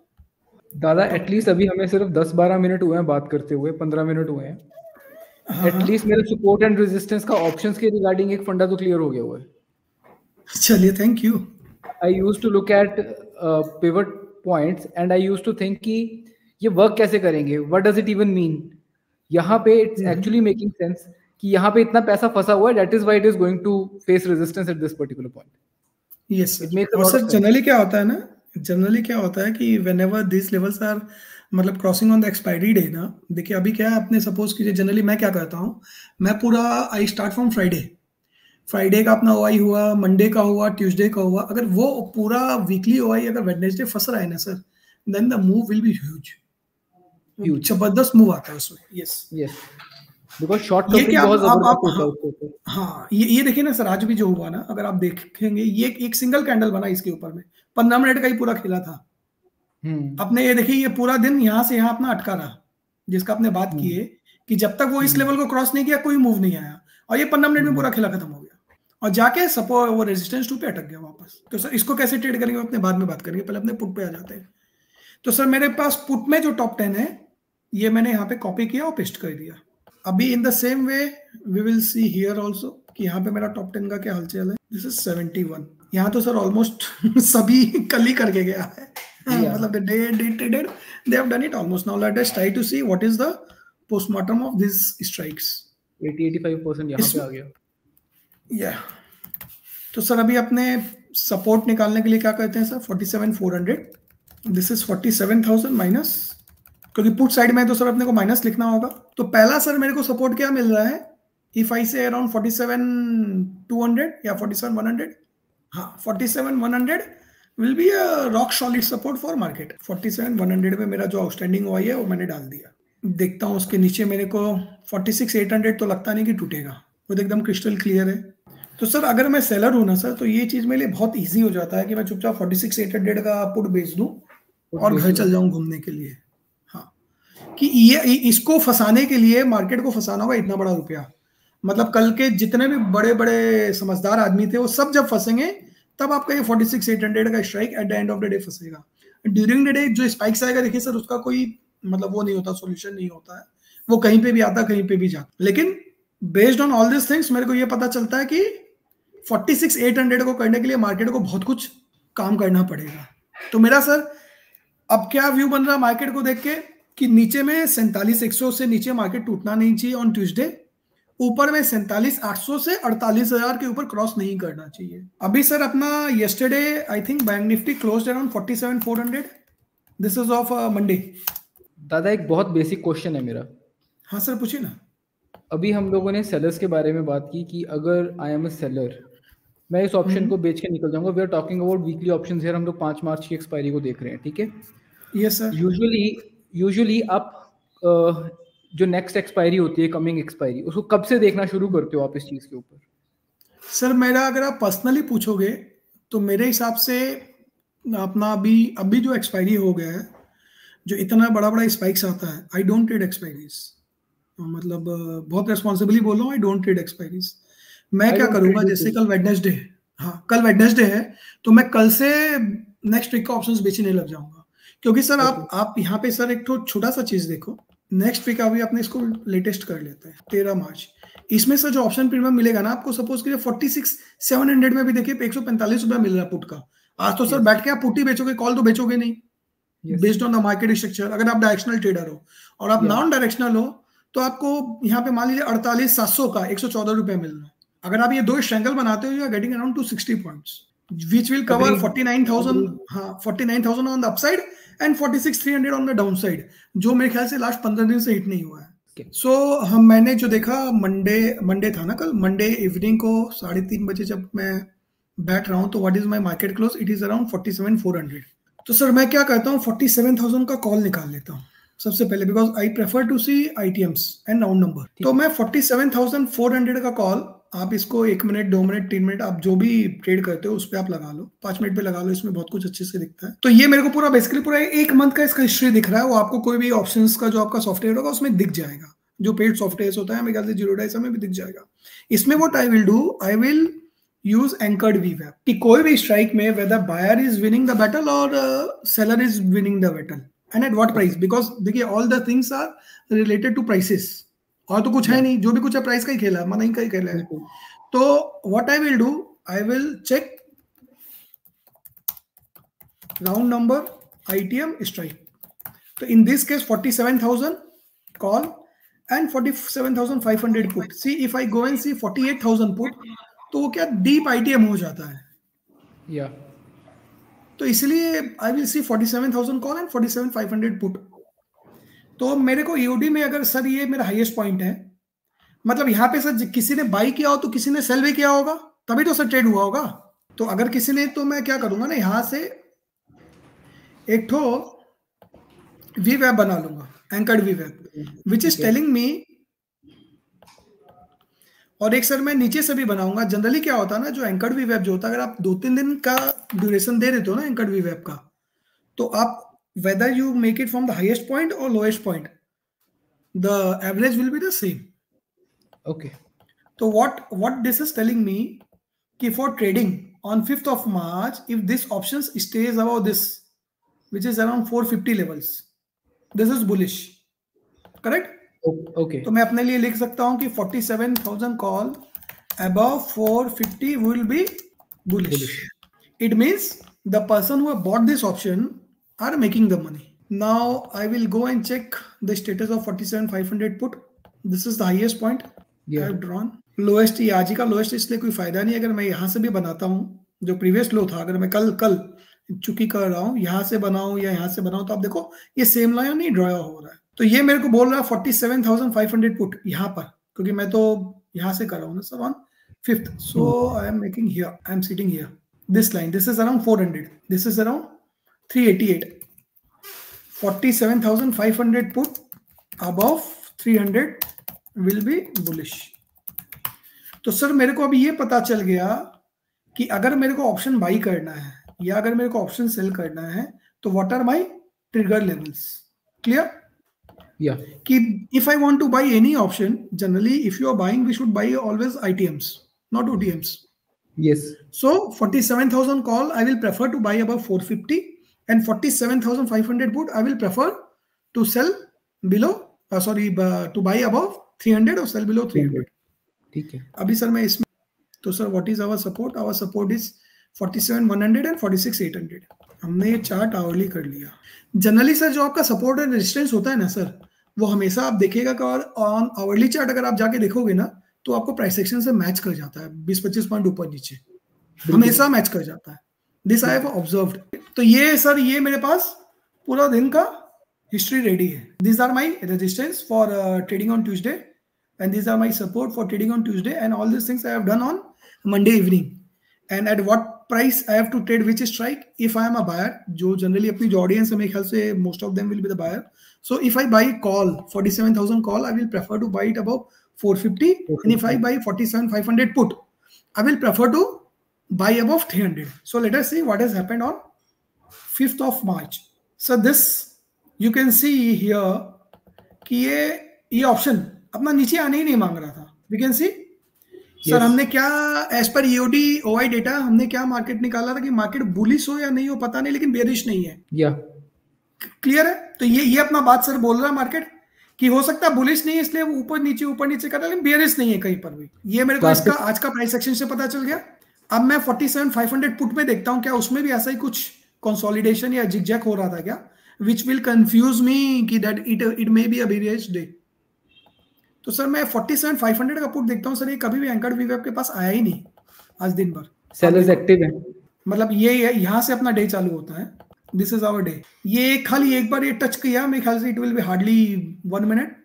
[SPEAKER 1] दादा at least अभी हमें सिर्फ़ 10-12 minute हुए हैं बात करते हुए 15 मिनट हुए हैं। एटलीस्ट मेरे सपोर्ट एंड रेजिस्टेंस का ऑप्शंस के रिगार्डिंग एक फंडा तो क्लियर हो गया हुआ है।
[SPEAKER 2] चलिए thank you
[SPEAKER 1] I used to look at pivot points and I used to think कि ये वर्क कैसे करेंगे? What does it even mean यहाँ पे इट्स एक्चुअली मेकिंग सेंस कि यहाँ पे इतना पैसा फंसा हुआ है that is why it is going to face resistance at this particular point
[SPEAKER 2] yes और सर जनरली क्या होता है ना जनरली क्या होता है कि whenever this levels are मतलब crossing on the expiry day ना देखिए अभी क्या है आपने सपोज़ कीजिए जनरली मैं क्या करता हूँ मैं पूरा I start from Friday Friday का अपना ओ हुआ मंडे का हुआ ट्यूसडे का हुआ अगर वो पूरा वीकली ओआई अगर वेडनेसडे फंस रहा है ना sir then the move will be huge ज़बरदस्त मूव आता है उसमें यस
[SPEAKER 1] यस बिकॉज़ शॉर्ट
[SPEAKER 2] आप हाँ, हाँ ये ये देखिए ना सर आज भी जो हुआ ना अगर आप देखेंगे ये एक सिंगल कैंडल बना इसके ऊपर में। पंद्रह मिनट का ही पूरा खेला था। हम्म। अपने ये देखिए ये पूरा दिन यहाँ से यहाँ अपना अटका रहा जिसका आपने बात की है हम्म। कि जब तक वो इस लेवल हम्म। को क्रॉस नहीं किया कोई मूव नहीं आया। और ये पंद्रह मिनट में पूरा खेला खत्म हो गया। और जाके सपो वो रेजिस्टेंस टू पे अटक गया वापस। तो सर इसको कैसे ट्रेड करेंगे? अपने बाद में बात करेंगे पहले अपने पुट पे आ जाते हैं। तो सर मेरे पास पुट में जो टॉप टेन है ये मैंने यहाँ पे कॉपी किया और पेस्ट कर दिया। अभी in the same way we will see here also कि यहाँ पे मेरा टॉप टेन का क्या हलचल है। दिस इज़ सेवेंटी वन यहाँ तो सर ऑलमोस्ट सभी कल ही करके गया है। मतलब the day day they have done it almost now let us try to see what is the postmortem of this strikes 80 85% यहाँ पे आ गया। या तो सर अभी अपने सपोर्ट निकालने के लिए क्या करते हैं सर 47 400 दिस इज़ 47000 माइनस क्योंकि पुट साइड में तो सर अपने को माइनस लिखना होगा। तो पहला सर मेरे को सपोर्ट क्या मिल रहा है? If I say around forty seven two hundred या फोर्टी सेवन वन हंड्रेड हाँ forty seven one hundred will be a rock solid support for market forty seven one hundred में मेरा जो आउटस्टैंडिंग हुआ है वो मैंने डाल दिया। देखता हूँ उसके नीचे मेरे को फोर्टी सिक्स एट हंड्रेड तो लगता नहीं कि टूटेगा। वो तो एकदम क्रिस्टल क्लियर है। तो सर अगर मैं सेलर हूँ ना सर तो ये चीज़ मेरे लिए बहुत ईजी हो जाता है कि मैं चुपचाप फोर्टी सिक्स एट हंड्रेड का पुट बेच दूँ और घर चल जाऊँ घूमने के लिए। कि ये इसको फंसाने के लिए मार्केट को फंसाना होगा इतना बड़ा रुपया। मतलब कल के जितने भी बड़े बड़े समझदार आदमी थे, वो सब जब फंसेंगे, तब आपका ये फोर्टी सिक्स एट हंड्रेड का strike at the end of the day फंसेगा। During the day जो स्पाइक्स आएगा, देखिए सर उसका कोई मतलब वो नहीं होता सोल्यूशन नहीं होता है। वो कहीं पे भी आता, कहीं पे भी जाता। लेकिन based on all this things मेरे को ये पता चलता है कि फोर्टी सिक्स एट हंड्रेड को करने के लिए मार्केट को बहुत कुछ काम करना पड़ेगा। तो मेरा सर अब क्या व्यू बन रहा मार्केट को देख के? कि नीचे में सैंतालीस एक सौ से नीचे मार्केट टूटना नहीं चाहिए ऑन ट्यूसडे ऊपर में सैंतालीस आठ सौ से अड़तालीस हज़ार के ऊपर क्रॉस नहीं करना चाहिए। अभी सर अपना yesterday I think bank Nifty close around forty seven four hundred this is of Monday
[SPEAKER 1] दादा एक बहुत बेसिक क्वेश्चन है मेरा।
[SPEAKER 2] हाँ सर पूछिए ना।
[SPEAKER 1] अभी हम लोगों ने सेलर्स के बारे में बात की कि अगर आई एम ए सेलर मैं इस ऑप्शन हम्म। को बेच के निकल जाऊँगा। We are talking about weekly option हम लोग पाँच मार्च की एक्सपायरी को देख रहे हैं ठीक है?
[SPEAKER 2] यस सर
[SPEAKER 1] यूजुअली यूजुअली आप जो नेक्स्ट एक्सपायरी होती है कमिंग एक्सपायरी उसको कब से देखना शुरू करते हो आप इस चीज़ के ऊपर?
[SPEAKER 2] सर मेरा अगर आप पर्सनली पूछोगे तो मेरे हिसाब से अपना अभी अभी जो एक्सपायरी हो गया है जो इतना बड़ा बड़ा स्पाइक्स आता है आई डोंट ट्रेड एक्सपायरीज मतलब बहुत रेस्पॉन्सिबली बोल रहा हूँ आई डोंट ट्रेड एक्सपायरीज मैं क्या करूँगा जैसे कल वेडनेसडे है हाँ कल वेडनेसडे है तो मैं कल से नेक्स्ट वीक का ऑप्शन बेचने लग जाऊँगा। क्योंकि सर आप आप यहाँ पे सर एक तो छोटा सा चीज़ देखो। नेक्स्ट वीक अभी अपने इसको लेटेस्ट कर लेते हैं तेरह मार्च। इसमें सर जो ऑप्शन प्रीमियम मिलेगा ना आपको सपोज़ करिए फोर्टी सिक्स सेवन हंड्रेड में भी देखिए एक सौ पैंतालीस रुपया मिल रहा है पुट का। आज तो सर बैठ के आप पुट ही बेचोगे कॉल तो बेचोगे नहीं। Based on the market structure अगर आप डायरेक्शनल ट्रेडर हो और आप नॉन डायरेक्शनल हो तो आपको यहाँ पे मान लीजिए अड़तालीस सात सौ का एक सौ चौदह रुपया मिल रहा है। अगर आप ये दो स्ट्रेंगल बनाते हो you are getting around two sixty points which will cover 49,000 हाँ 49,000 on the upside and 46,300 on the downside जो मेरे ख्याल से लास्ट पंद्रह दिन से हिट नहीं हुआ है। सो so, हम मैंने जो देखा मंडे मंडे था ना कल मंडे इवनिंग को साढ़े तीन बजे जब मैं बैठ रहा हूँ तो what is my market close it is around forty seven four hundred तो सर मैं क्या करता हूँ फोर्टी सेवन थाउज़ेंड का कॉल निकाल लेता हूँ सबसे पहले because I prefer to see I T Ms and round number तो मैं forty seven thousand four hundred का कॉल आप इसको एक मिनट दो मिनट तीन मिनट आप जो भी ट्रेड करते हो उस पर आप लगा लो। पाँच मिनट पे लगा लो इसमें बहुत कुछ अच्छे से दिखता है। तो ये मेरे को पूरा बेसिकली पूरा एक मंथ का इसका हिस्ट्री दिख रहा है। वो आपको कोई भी ऑप्शन का जो आपका सॉफ्टवेयर होगा उसमें दिख जाएगा। जो पेड सॉफ्टवेयर होता है मेरे ख्याल से ज़ीरो डाइस में भी दिख जाएगा। इसमें what I will do I will use anchored we वेब कि कोई भी स्ट्राइक में whether buyer is winning the battle और seller is winning the battle and at what price because देखिए all the things are related to prices और तो कुछ है नहीं जो भी कुछ है प्राइस का ही खेला मना ही का ही खेला है। तो what I will do I will check round number ITM strike तो in this case 47000 call and 47500 put see if I go and see 48000 put तो वो क्या डीप आईटीएम हो जाता है।
[SPEAKER 1] या yeah.
[SPEAKER 2] तो इसलिए I will see 47000 call and 47500 put तो मेरे को ईओडी में अगर सर ये मेरा हाईएस्ट पॉइंट है मतलब यहाँ पे सर किसी ने बाई किया हो तो किसी ने सेल भी किया होगा तभी तो सर ट्रेड हुआ होगा। तो अगर किसी ने तो मैं क्या करूँगा ना यहाँ से एक ठो वी वेब बना लूँगा एंकर्ड वी वेब विच इज़ टेलिंग मी और एक सर मैं नीचे से भी बनाऊँगा। जनरली क्या होता है ना जो एंकर्ड वी वेब जो होता है अगर आप दो तीन दिन का ड्यूरेशन दे देते हो ना एंकर्ड वी वेब का तो आप whether you make it from the highest point or lowest point the average will be the same
[SPEAKER 1] okay
[SPEAKER 2] so what what this is telling me कि for trading on 5th of march if this options stays above this which is around 450 levels this is bullish correct
[SPEAKER 1] okay
[SPEAKER 2] तो मैं अपने लिए लिख सकता हूँ कि 47000 call above 450 will be bullish. bullish it means the person who bought this option are making the money. Now I will go and check the status of 47,500 put. This is the highest point yeah. I have drawn. Lowest ये आज का lowest इसलिए कोई फ़ायदा नहीं अगर मैं यहाँ से भी बनाता हूँ जो प्रीवियस लो था अगर मैं कल कल चुकी कर रहा हूँ यहाँ से बनाऊँ या यहाँ से बनाऊँ तो आप देखो ये सेम लाइन नहीं ड्रॉ हो रहा है तो ये मेरे को बोल रहा है forty seven thousand five hundred put यहाँ पर क्योंकि मैं तो यहाँ से कर रहा हूँ ना sir on fifth so I am making here I am sitting here this line this is around four hundred this is around 48 47500 put above 300 will be bullish. तो सर मेरे को अभी ये पता चल गया कि अगर मेरे को ऑप्शन बाई करना है या अगर मेरे को ऑप्शन सेल करना है तो what are my trigger levels clear
[SPEAKER 1] या
[SPEAKER 2] कि if I want to buy any option generally if you are buying we should buy always ITMs not OTMs
[SPEAKER 1] yes
[SPEAKER 2] so 47000 call I will prefer to buy above 450 and 47,500 put, I will prefer to sell below, uh, sorry, uh, to buy above 300 or sell below 300.
[SPEAKER 1] ठीक है
[SPEAKER 2] अभी sir मैं इसमें तो sir what is our support our support is 47 100 and 46 800 हमने ये chart hourly कर लिया। जनरली सर जो आपका सपोर्ट एंड रेजिस्टेंस होता है ना सर वो हमेशा आप देखिएगा कि ऑन आवरली चार्ट अगर आप जाके देखोगे ना तो आपको प्राइस सेक्शन से मैच कर जाता है। 20 25 पॉइंट ऊपर नीचे। हमेशा मैच कर जाता है। दिस आई हैव ऑब्जर्व्ड तो ये सर ये मेरे पास पूरा दिन का हिस्ट्री रेडी है। This are my resistance for trading on Tuesday and this are my support for trading on Tuesday and all this things I have done on Monday evening and at what price I have to trade which strike if I am a buyer जो generally अपनी जो audience है, मेरे ख्याल से most of them will be the buyer so if I buy call forty seven thousand call I will prefer to buy it about four and if I buy forty put I will prefer to buy above 300 so let us see what has happened on 5th of march. So this you can see here कि ये ये option अपना नीचे आने ही नहीं मांग रहा था। वी कैन सी सर हमने क्या as per EOD OI data हमने क्या मार्केट निकाला था कि मार्केट बुलिश हो या नहीं हो पता नहीं लेकिन बेरिश नहीं है।
[SPEAKER 1] या
[SPEAKER 2] क्लियर है? तो ये ये अपना बात सर बोल रहा है मार्केट कि हो सकता है बुलिश नहीं है इसलिए वो ऊपर नीचे ऊपर नीचे कर रहा है लेकिन बेरिश नहीं है कहीं पर भी। ये मेरे को इसका आज का प्राइस सेक्शन से पता चल गया। अब मैं 47500 पुट में देखता हूँ क्या उसमें भी ऐसा ही कुछ कंसोलिडेशन या जिगजैक हो रहा था क्या? विच विल कंफ्यूज मी कि that it it may be a day तो सर मैं 47500 का पुट देखता हूँ सर ये कभी भी एंकर्ड वीवेब के पास आया ही नहीं आज दिन भर।
[SPEAKER 1] सेलर्स एक्टिव है।
[SPEAKER 2] मतलब ये यहाँ से अपना डे चालू होता है। दिस इज़ आवर डे ये खाली एक बार ये टच किया मेरे ख्याल से it will be hardly one minute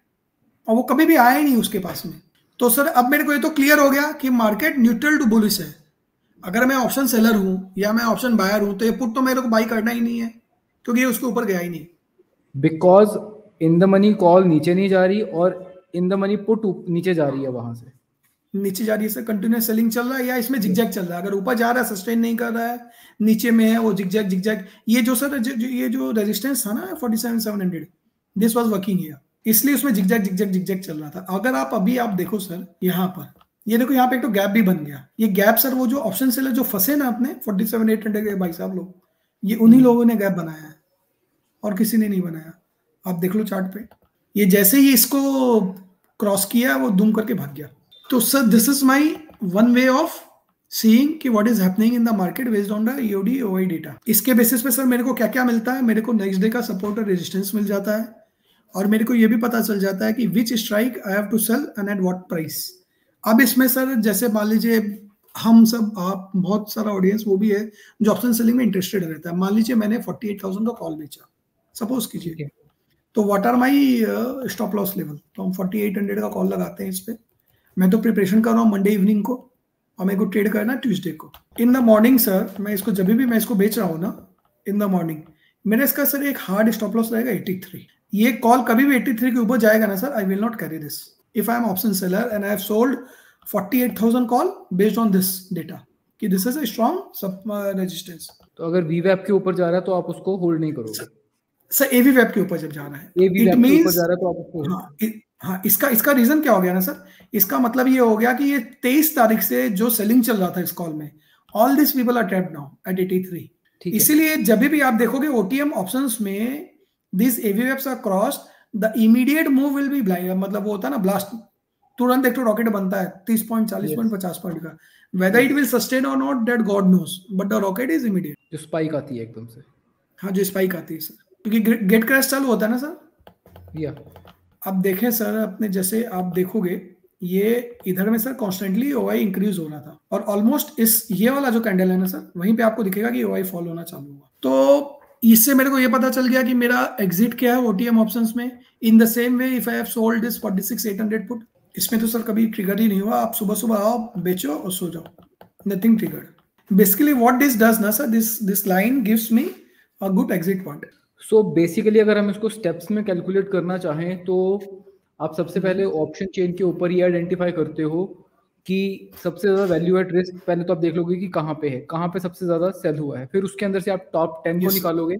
[SPEAKER 2] और वो कभी भी आया ही नहीं उसके पास में। तो सर अब मेरे को ये तो क्लियर हो गया कि मार्केट न्यूट्रल टू बुलिश है। अगर मैं ऑप्शन सेलर हूँ या मैं ऑप्शन बायर हूँ तो ये पुट तो मेरे को बाई करना ही नहीं है क्योंकि ये उसके ऊपर गया ही नहीं।
[SPEAKER 1] Because in the money call नीचे नहीं जा रही और इन द मनी पुट नीचे जा रही है वहाँ से।
[SPEAKER 2] नीचे जा रही है सर कंटिन्यूस सेलिंग चल रहा है या इसमें जिगजैग चल रहा है? अगर ऊपर जा रहा है सस्टेन नहीं कर रहा है नीचे में है वो जिगजैग जिगजैग ये जो सर जो, ये जो रेजिस्टेंस था ना forty seven seven hundred this was working इसलिए उसमें जिगजैग जिगजैग जिगजैग चल रहा था। अगर आप अभी आप देखो सर यहाँ पर ये देखो, यहाँ पे एक तो गैप भी बन गया। ये गैप सर वो जो ऑप्शन सेलर जो फंसे ना अपने फोर्टी सेवन एट हंड्रेड भाई साहब लोग, ये उन्हीं लोगों ने गैप बनाया है और किसी ने नहीं बनाया। आप देख लो चार्ट पे। ये जैसे ही इसको क्रॉस किया, वो दुम करके भाग गया। तो sir this is my one way of seeing कि what is happening in the market based on the EOD OI data इसके बेसिस पे सर मेरे को क्या क्या मिलता है? मेरे को नेक्स्ट डे का सपोर्ट और रेजिस्टेंस मिल जाता है। और मेरे को ये भी पता चल जाता है कि which strike I have to sell and at what price अब इसमें सर जैसे मान लीजिए हम सब आप बहुत सारा ऑडियंस वो भी है जो ऑप्शन सेलिंग में इंटरेस्टेड रहता है। मान लीजिए मैंने 48,000 का कॉल बेचा। सपोज़ कीजिए। तो what are my stop loss level तो हम 4800 का कॉल लगाते हैं इस पर मैं तो प्रिपरेशन कर रहा हूँ मंडे इवनिंग को और मेरे को ट्रेड करना ट्यूसडे को। इन द मॉर्निंग सर मैं इसको जब भी मैं इसको बेच रहा हूँ ना इन द मॉर्निंग मेरा इसका सर एक हार्ड स्टॉप लॉस रहेगा 83 ये कॉल कभी भी 83 के ऊपर जाएगा ना sir I will not carry this I am option seller and I have sold 48000 call based on this data कि this is a strong resistance
[SPEAKER 1] तो अगर वीवैप के ऊपर जा रहा है तो आप उसको होल्ड नहीं करोगे।
[SPEAKER 2] सर एवी वेब के ऊपर जब जा रहा है
[SPEAKER 1] एवी वेब के ऊपर जा रहा है तो आप उसको
[SPEAKER 2] हाँ इ- हाँ इसका इसका रीजन क्या हो गया ना सर इसका मतलब ये हो गया कि ये तेईस तारीख से जो सेलिंग चल रहा था इस कॉल में all this people are trapped now at 83
[SPEAKER 1] ठीक
[SPEAKER 2] इसीलिए जब भी आप देखोगे ओटीएम ऑप्शंस में this VWAPs are cross the immediate move will be blind मतलब वो होता है ना ब्लास्ट तुरंत एक तो रॉकेट बनता है तीस पॉइंट चालीस पॉइंट पचास पॉइंट का। वेदर इट विल सस्टेन और not that God knows but the rocket is immediate
[SPEAKER 1] जो स्पाइक आती है एकदम से।
[SPEAKER 2] हाँ जो स्पाइक आती है सर क्योंकि गेट क्रैश चालू होता है ना सर
[SPEAKER 1] या
[SPEAKER 2] अब देखें सर अपने जैसे आप देखोगे ये इधर में सर कॉन्स्टेंटली ओआई इंक्रीज हो रहा था। और ऑलमोस्ट इस ये वाला जो कैंडल है ना सर वहीं पे आपको दिखेगा कि ओआई फॉल होना चालू हुआ। तो इससे मेरे को ये पता चल गया कि मेरा एग्जिट क्या है ओटीएम ऑप्शंस में? In the same way if I have sold this 46800 put इसमें तो सर कभी ट्रिगर ही नहीं हुआ। आप सुबह सुबह आओ, बेचो और सो जाओ। Nothing triggered basically what this does ना sir this this line gives me a good exit point
[SPEAKER 1] so basically अगर हम इसको स्टेप्स में कैलकुलेट करना चाहें तो आप सबसे पहले ऑप्शन चेन के ऊपर ही आइडेंटिफाई करते हो। कि सबसे ज़्यादा वैल्यू एट रिस्क पहले तो आप देख लोगे कि कहाँ पे है कहाँ पे सबसे ज़्यादा सेल हुआ है। फिर उसके अंदर से आप टॉप टेन को निकालोगे।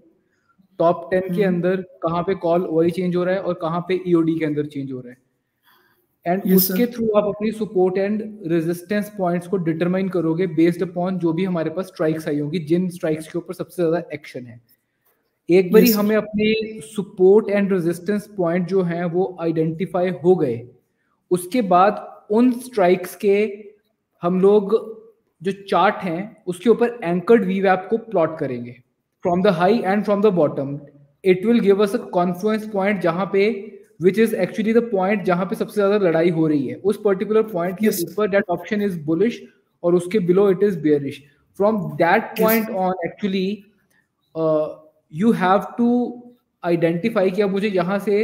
[SPEAKER 1] टॉप टेन के
[SPEAKER 2] हम्म।
[SPEAKER 1] अंदर कहाँ पे कॉल वही चेंज हो रहा है और कहाँ पे ईओडी के अंदर चेंज हो रहा है। एंड
[SPEAKER 2] Yes,
[SPEAKER 1] उसके थ्रू आप अपनी सपोर्ट एंड रेजिस्टेंस पॉइंट्स को डिटरमाइन करोगे बेस्ड अपॉन जो भी हमारे पास स्ट्राइक्स आई होंगी जिन स्ट्राइक्स के ऊपर सबसे ज़्यादा एक्शन है। एक बारी
[SPEAKER 2] Yes,
[SPEAKER 1] हमें अपने सपोर्ट एंड रेजिस्टेंस पॉइंट जो हैं वो आइडेंटिफाई हो गए। उसके बाद उन स्ट्राइक्स के हम लोग जो चार्ट हैं उसके ऊपर एंकर्ड वी वैप को प्लॉट करेंगे। From the high and from the bottom it will give us a confluence point जहाँ पे which is actually the point जहाँ पे सबसे ज़्यादा लड़ाई हो रही है। उस पर्टिकुलर पॉइंट के ऊपर दैट ऑप्शन इज़ बुलिश और उसके below it is bearish from that point on actually you have to identify कि अब मुझे यहाँ से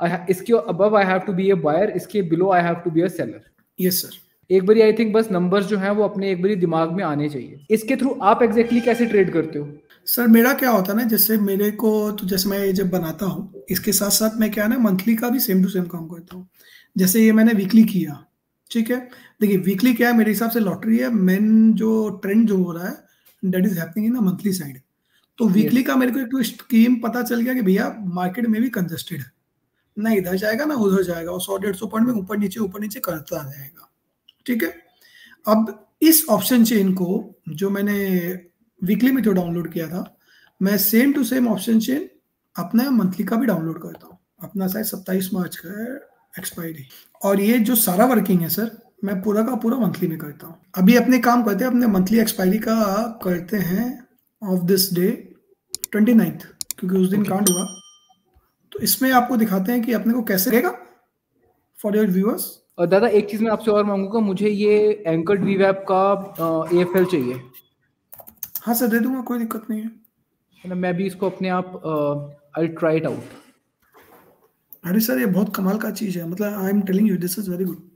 [SPEAKER 1] I इसके above I have to be a buyer इसके below I have to be a seller
[SPEAKER 2] yes sir
[SPEAKER 1] एक बारी आई थिंक बस नंबर्स जो हैं वो अपने एक बारी दिमाग में आने चाहिए। इसके थ्रू आप एग्जैक्टली exactly कैसे ट्रेड करते हो?
[SPEAKER 2] सर मेरा क्या होता है ना जैसे मेरे को तो जैसे मैं ये जब बनाता हूँ इसके साथ साथ मैं क्या है ना मंथली का भी सेम टू सेम काम करता हूँ। जैसे ये मैंने वीकली किया ठीक है? देखिए वीकली क्या है मेरे हिसाब से लॉटरी है मेन जो ट्रेंड जो हो रहा है that is happening in the monthly side तो वीकली का मेरे को एक स्कीम पता चल गया कि भैया मार्केट में भी कंजस्टेड है। ना इधर जाएगा ना उधर जाएगा। और सौ डेढ़ सौ पॉइंट में ऊपर नीचे ऊपर नीचे करता जाएगा ठीक है? अब इस ऑप्शन चेन को जो मैंने वीकली में जो डाउनलोड किया था मैं same to same option chain अपना मंथली का भी डाउनलोड करता हूँ। अपना शायद सत्ताईस मार्च का है एक्सपायरी और ये जो सारा वर्किंग है सर मैं पूरा का पूरा मंथली में करता हूँ। अभी अपने काम करते हैं अपने मंथली एक्सपायरी का करते हैं of this day twenty ninth क्योंकि उस दिन
[SPEAKER 1] Okay.
[SPEAKER 2] कांड हुआ। तो इसमें आपको दिखाते हैं कि अपने को कैसे रहेगा फॉर योर व्यूअर्स
[SPEAKER 1] और दादा एक चीज़ मैं आपसे और मांगूँगा मुझे ये एंकर्ड वी वैप का एएफएल चाहिए।
[SPEAKER 2] हाँ सर दे दूँगा कोई दिक्कत नहीं है।
[SPEAKER 1] मतलब मैं भी इसको अपने आप आई ट्राई इट आउट
[SPEAKER 2] अरे सर ये बहुत कमाल का चीज़ है मतलब I am telling you this is very good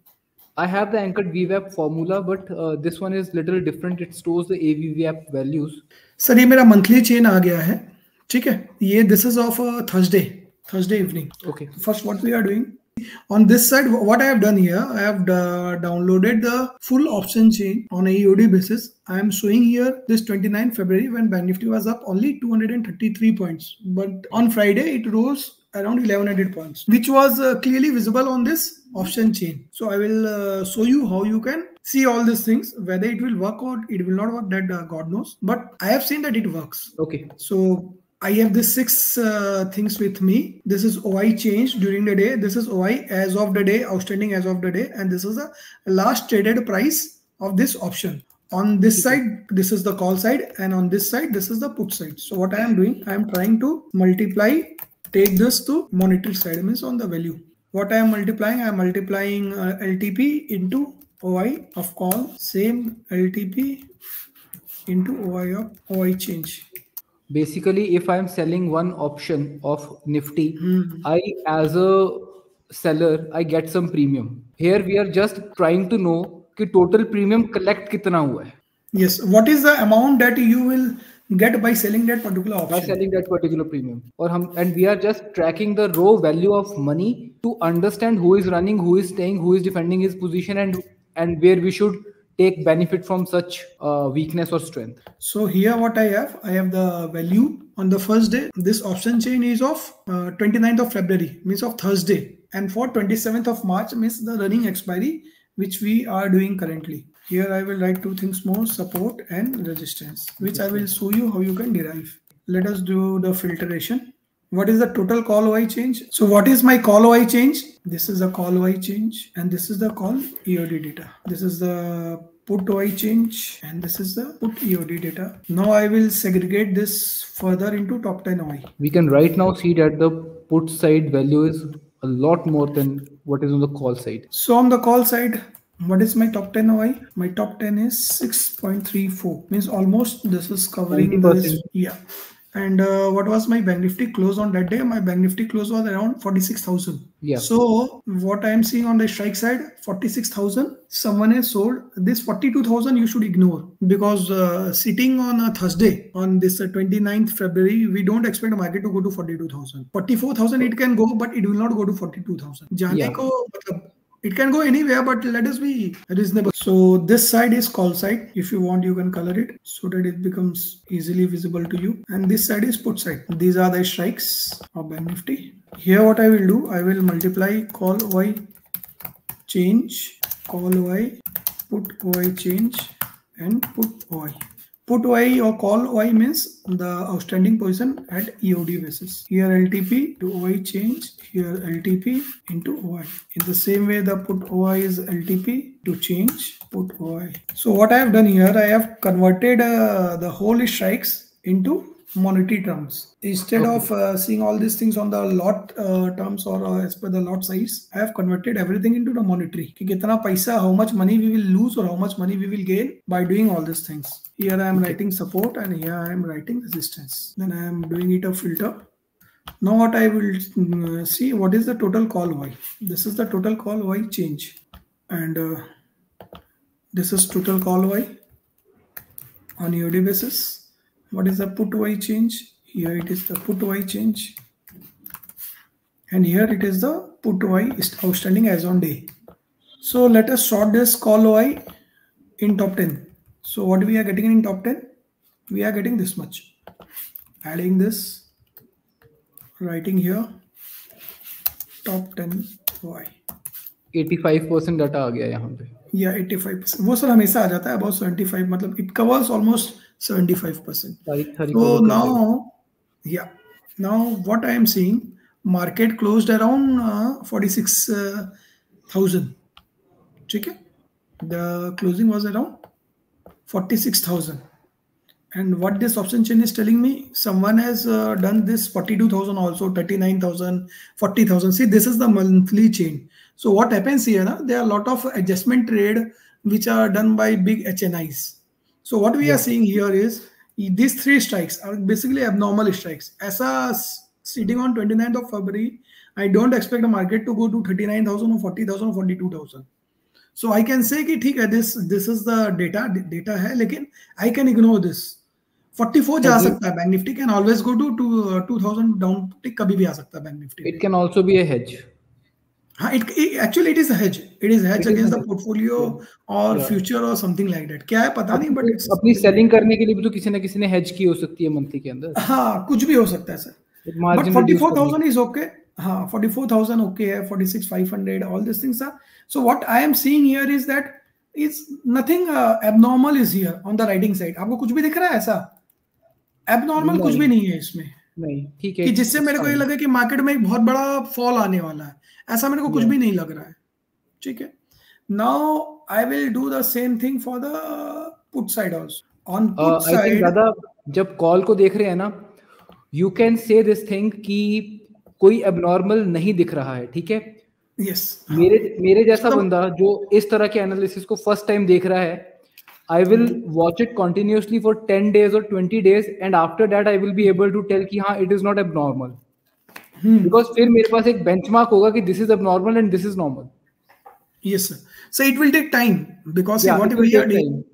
[SPEAKER 1] I have the anchored VWAP formula, but uh, this one is little different. It stores the AVWAP values.
[SPEAKER 2] Sir ये मेरा मंथली चेन आ गया है ठीक है? ये this is of Thursday Thursday evening.
[SPEAKER 1] Okay.
[SPEAKER 2] First, what we are doing on this side, what I have done here, I have uh, downloaded the full option chain on a EOD basis. I am showing here this 29 February when Bank Nifty was up only 233 points, but on Friday it rose around 1100 points which was uh, clearly visible on this option chain so i will uh, show you how you can see all these things whether it will work or it will not work that uh, god knows but i have seen that it works
[SPEAKER 1] okay
[SPEAKER 2] so I have these six uh, things with me. This is OI change during the day. This is OI as of the day, outstanding as of the day, and this is the last traded price of this option. On this side, this is the call side, and on this side, this is the put side. So what I am doing, I am trying to multiply, take this to monetary side means on the value. What I am multiplying, I am multiplying uh, LTP into OI of call, same LTP into OI of OI change
[SPEAKER 1] Basically, if I'm selling one option of Nifty,
[SPEAKER 2] Hmm.
[SPEAKER 1] I, as a seller, I get some premium. Here we are just trying to know कि total premium collect कितना हुआ है
[SPEAKER 2] Yes. What is the amount that you will get by selling that particular
[SPEAKER 1] by
[SPEAKER 2] option?
[SPEAKER 1] selling that particular premium. और हम and we are just tracking the raw value of money to understand who is running, who is staying, who is defending his position, and and where we should take benefit from such uh, weakness or strength.
[SPEAKER 2] So here what I have, I have the value on the first day. This option chain is of uh, 29th of February, means of Thursday. And for 27th of March means the running expiry, which we are doing currently. Here I will write two things more, support and resistance, which I will show you how you can derive. Let us do the filtration. What is the total call OI change? So what is my call OI change? This is the call OI change and this is the call EOD data. This is the put OI change and this is the put EOD data. Now I will segregate this further into top 10 OI.
[SPEAKER 1] We can right now see that the put side value is a lot more than what is on the call side.
[SPEAKER 2] So on the call side, what is my top 10 OI? My top 10 is 6.34 means almost this is covering
[SPEAKER 1] 90%.
[SPEAKER 2] this. Yeah And uh, what was my bank nifty close on that day? My bank nifty close was around 46,000.
[SPEAKER 1] Yeah.
[SPEAKER 2] So what I am seeing on the strike side, 46,000. Someone has sold this 42,000. You should ignore because uh, sitting on a Thursday on this uh, 29th February, we don't expect the market to go to 42,000. 44,000 it can go, but it will not go to 42,000. जाने
[SPEAKER 1] Yeah.
[SPEAKER 2] को मतलब it can go anywhere but let us be reasonable. So this side is call side. If you want you can color it so that it becomes easily visible to you. And this side is put side. These are the strikes of bank nifty. Here what i will do i will multiply call y change call y put y change and put y Put Y or call Y means the outstanding position at EOD basis. Here LTP to Y change, here LTP into Y. In the same way the put Y is LTP to change put Y. So what I have done here, I have converted uh, the whole strikes into monetary terms. Instead okay. of uh, seeing all these things on the lot uh, terms or uh, as per the lot size, I have converted everything into the monetary. Paisa, how much money we will lose or how much money we will gain by doing all these things. Here I am okay. writing support and here I am writing resistance. Then I am doing it a filter. Now what I will uh, see, what is the total call Y? This is the total call Y change. And uh, this is total call Y on UD basis what is the put y change here it is the put y change and here it is the put y is outstanding as on day so let us sort this call y in top 10 so what we are getting in top 10 we are getting this much adding this writing here top 10 y
[SPEAKER 1] 85% data आ गया यहाँ पे
[SPEAKER 2] या 85% वो sir हमेशा आ जाता है about 75 मतलब it covers almost 75%. So now, yeah, now what I am seeing, market closed around uh, 46,000. Uh, the closing was around 46,000. And what this option chain is telling me, someone has uh, done this 42,000 also, 39,000, 40,000. See, this is the monthly chain. So what happens here, na, there are a lot of adjustment trade which are done by big HNIs so what we yeah. are seeing here is these three strikes are basically abnormal strikes. As a sitting on 29th of February, I don't expect the market to go to 39,000 or 40,000 or 42,000. So I can say कि ठीक है this this is the data data है लेकिन I can ignore this. 44 जा सकता है bank Nifty can always go to, to uh, 2000 down tick कभी भी आ सकता है bank Nifty.
[SPEAKER 1] It can also be a hedge.
[SPEAKER 2] हाँ it actually it is hedge it is hedge against the portfolio और फ्यूचर और समथिंग लाइक दैट क्या है पता नहीं बट
[SPEAKER 1] अपनी सेलिंग करने के लिए भी तो किसी ना किसी ने हेज की हो सकती है मंथली के अंदर।
[SPEAKER 2] हाँ कुछ भी हो सकता है सर बट 44000 इज़ ओके हाँ 44000 ओके है 46500 all this things are so what I am seeing here is that is nothing abnormal is here on the writing side आपको कुछ भी दिख रहा है ऐसा? एबनॉर्मल कुछ भी नहीं है इसमें।
[SPEAKER 1] नहीं ठीक है
[SPEAKER 2] जिससे मेरे को ये लगा कि मार्केट में एक बहुत बड़ा फॉल आने वाला है। ऐसा मेरे को कुछ भी नहीं लग रहा है। ठीक है? Now I will do the same thing for the put side also on put side
[SPEAKER 1] दादा जब कॉल को देख रहे हैं ना you can say this thing कि कोई एबनॉर्मल नहीं दिख रहा है ठीक है?
[SPEAKER 2] यस
[SPEAKER 1] yes, मेरे मेरे जैसा बंदा जो इस तरह के एनालिसिस को फ़र्स्ट टाइम देख रहा है I will watch it continuously for 10 days और 20 days and after that I will be able to tell कि हाँ it is not abnormal. Hmm. फिर मेरे पास एक benchmark होगा कि this is abnormal and this is normal
[SPEAKER 2] yes sir so it will take time because yeah, what we are doing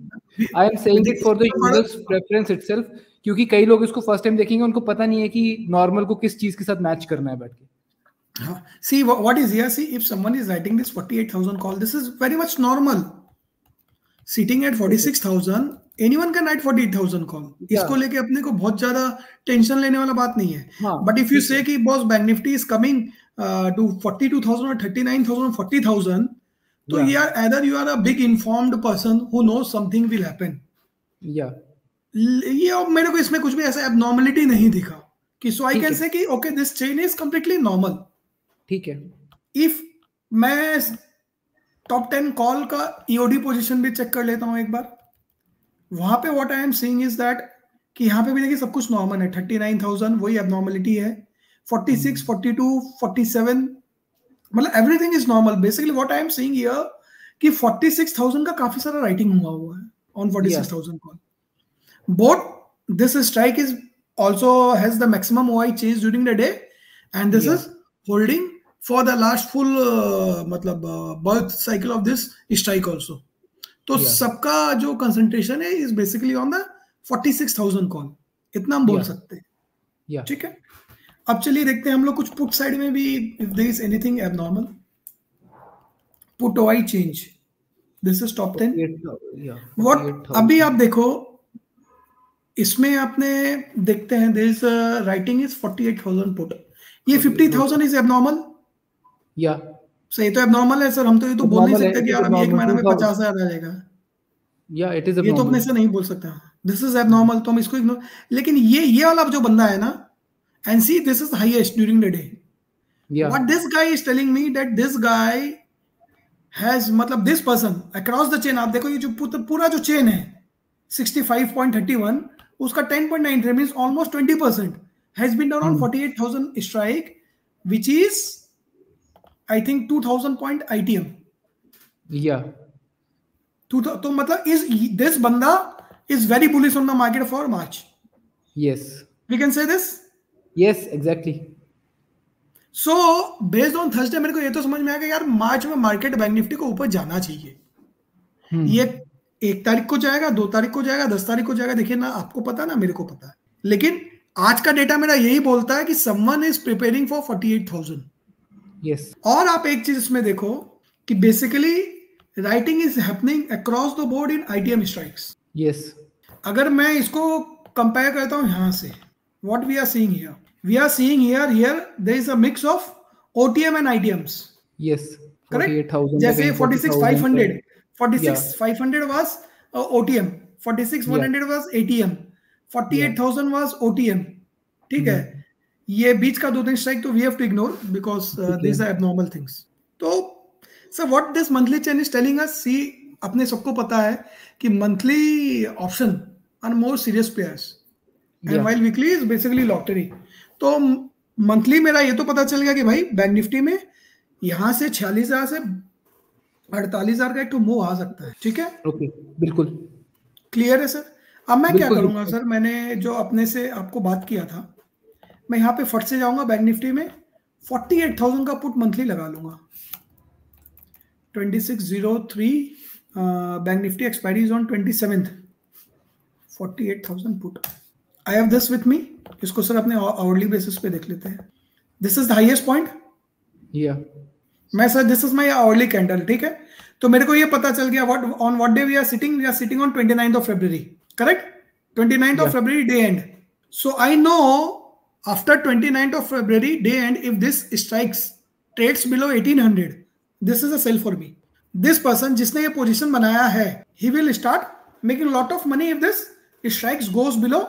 [SPEAKER 1] I am saying it for the user's preference itself क्योंकि कई लोग इसको फ़र्स्ट टाइम देखेंगे उनको पता नहीं है कि नॉर्मल को किस चीज़ के साथ मैच करना है बैठ के हाँ
[SPEAKER 2] see what is here see if someone is writing this 48000 call this is very much normal sitting at 46000 anyone can write forty eight thousand call इसको लेके अपने को बहुत ज़्यादा टेंशन लेने वाला बात नहीं है। बट इफ़ यू से कि boss bank Nifty is coming to forty two thousand और thirty nine thousand forty thousand तो you are either you are a big informed person who know something will happen ये मेरे को इसमें कुछ भी ऐसा एबनॉर्मलिटी नहीं दिखा। कि सो आई कैन से कि okay this chain is completely normal
[SPEAKER 1] ठीक है।
[SPEAKER 2] इफ़ मैं टॉप टेन कॉल का ईओडी e पोजीशन भी चेक कर लेता हूँ एक बार। वहाँ पे what I am seeing is that कि यहाँ पे भी देखिए सब कुछ नॉर्मल है। थर्टी नाइन थाउज़ेंड वही एबनॉर्मलिटी है। Forty six forty two forty seven मतलब everything is normal basically what I am seeing here कि फोर्टी सिक्स थाउज़ेंड का काफ़ी सारा राइटिंग हुआ हुआ है on forty six thousand call bought this strike is also has the OI change during the day and this yeah. is holding for the last full uh, मतलब birth cycle of this strike also तो सबका जो concentration है is basically on the 46000 call इतना हम बोल. सकते हैं। ठीक है? अब चलिए देखते हैं हम लोग कुछ पुट साइड में भी if there is anything abnormal put OI change this is top ten
[SPEAKER 1] 48,000, yeah, what
[SPEAKER 2] अभी आप देखो इसमें आपने देखते हैं दिस राइटिंग इज़ 48000 पुट ये 50000 इज़ एबनॉर्मल
[SPEAKER 1] Yeah,
[SPEAKER 2] सही तो अब नॉर्मल है सर हम तो ये तो बोल नहीं सकते कि यार अभी एक महीने में पचास हज़ार आ जाएगा।
[SPEAKER 1] या इट इज़
[SPEAKER 2] ये तो अपने से नहीं बोल सकते। दिस इज़ एब नॉर्मल तो हम इसको इग्नोर लेकिन ये ये वाला जो बंदा है ना and see this is highest during the
[SPEAKER 1] day
[SPEAKER 2] but this guy is telling me that this guy has मतलब this person across the chain आप देखो ये जो पूरा जो चेन है 65.31 उसका 10.9 means almost 20% has been down
[SPEAKER 1] on
[SPEAKER 2] 48000 strike which is I think 2000 point ITM
[SPEAKER 1] yeah,
[SPEAKER 2] तो तो मतलब is this बंदा is very bullish on the market for March.
[SPEAKER 1] Yes,
[SPEAKER 2] we can say this?
[SPEAKER 1] Yes, exactly.
[SPEAKER 2] So based on Thursday मेरे को ये तो समझ में आ गया यार मार्च में मार्केट बैंक निफ्टी को ऊपर जाना चाहिए।
[SPEAKER 1] Hmm.
[SPEAKER 2] ये एक तारीख को जाएगा दो तारीख को जाएगा दस तारीख को जाएगा देखिए ना आपको पता ना मेरे को पता है। लेकिन आज का डेटा मेरा यही बोलता है कि someone is preparing for 48000
[SPEAKER 1] Yes,
[SPEAKER 2] और आप एक चीज़ इसमें देखो कि basically writing is happening across the board in ITM strikes
[SPEAKER 1] yes,
[SPEAKER 2] अगर मैं इसको कंपेयर करता हूँ यहाँ से what we are seeing here we are seeing here here there is a mix of OTM and
[SPEAKER 1] yes.
[SPEAKER 2] Correct?
[SPEAKER 1] 48,000
[SPEAKER 2] जैसे
[SPEAKER 1] again,
[SPEAKER 2] 46500
[SPEAKER 1] 40,000.
[SPEAKER 2] 46500 was uh, OTM 46100 was ATM 48000 was OTM ठीक है? ये बीच का दो दिन स्ट्राइक तो we have to ignore because this are abnormal things तो sir what this monthly chain is telling us see अपने सबको पता है कि monthly option are more serious players
[SPEAKER 1] and.
[SPEAKER 2] While weekly is basically lottery तो monthly मेरा ये तो पता चल गया कि भाई बैंक निफ्टी में यहाँ से छियालीस हज़ार से अड़तालीस हज़ार का एक तो मूव आ सकता है ठीक है?
[SPEAKER 1] Okay, बिल्कुल.
[SPEAKER 2] क्लियर है सर अब मैं क्या करूँगा सर मैंने जो अपने से आपको बात किया था मैं यहाँ पे फट से जाऊँगा बैंक निफ्टी में। फोर्टी एट थाउज़ेंड का पुट मंथली लगा लूँगा। Twenty six zero three bank Nifty expiry is on twenty seventh forty eight thousand put I have this with me इसको सर अपने आवरली बेसिस पे देख लेते हैं। This is the highest
[SPEAKER 1] point
[SPEAKER 2] मैं sir this is my hourly candle ठीक है? तो मेरे को ये पता चल गया what on what day we are sitting we are sitting on 29th of February correct 29th
[SPEAKER 1] of.
[SPEAKER 2] February day and so I know after 29th of February day and if this strikes trades below 1800 this is a sell for me this person जिसने ये position बनाया है he will start making lot of money if this strikes goes below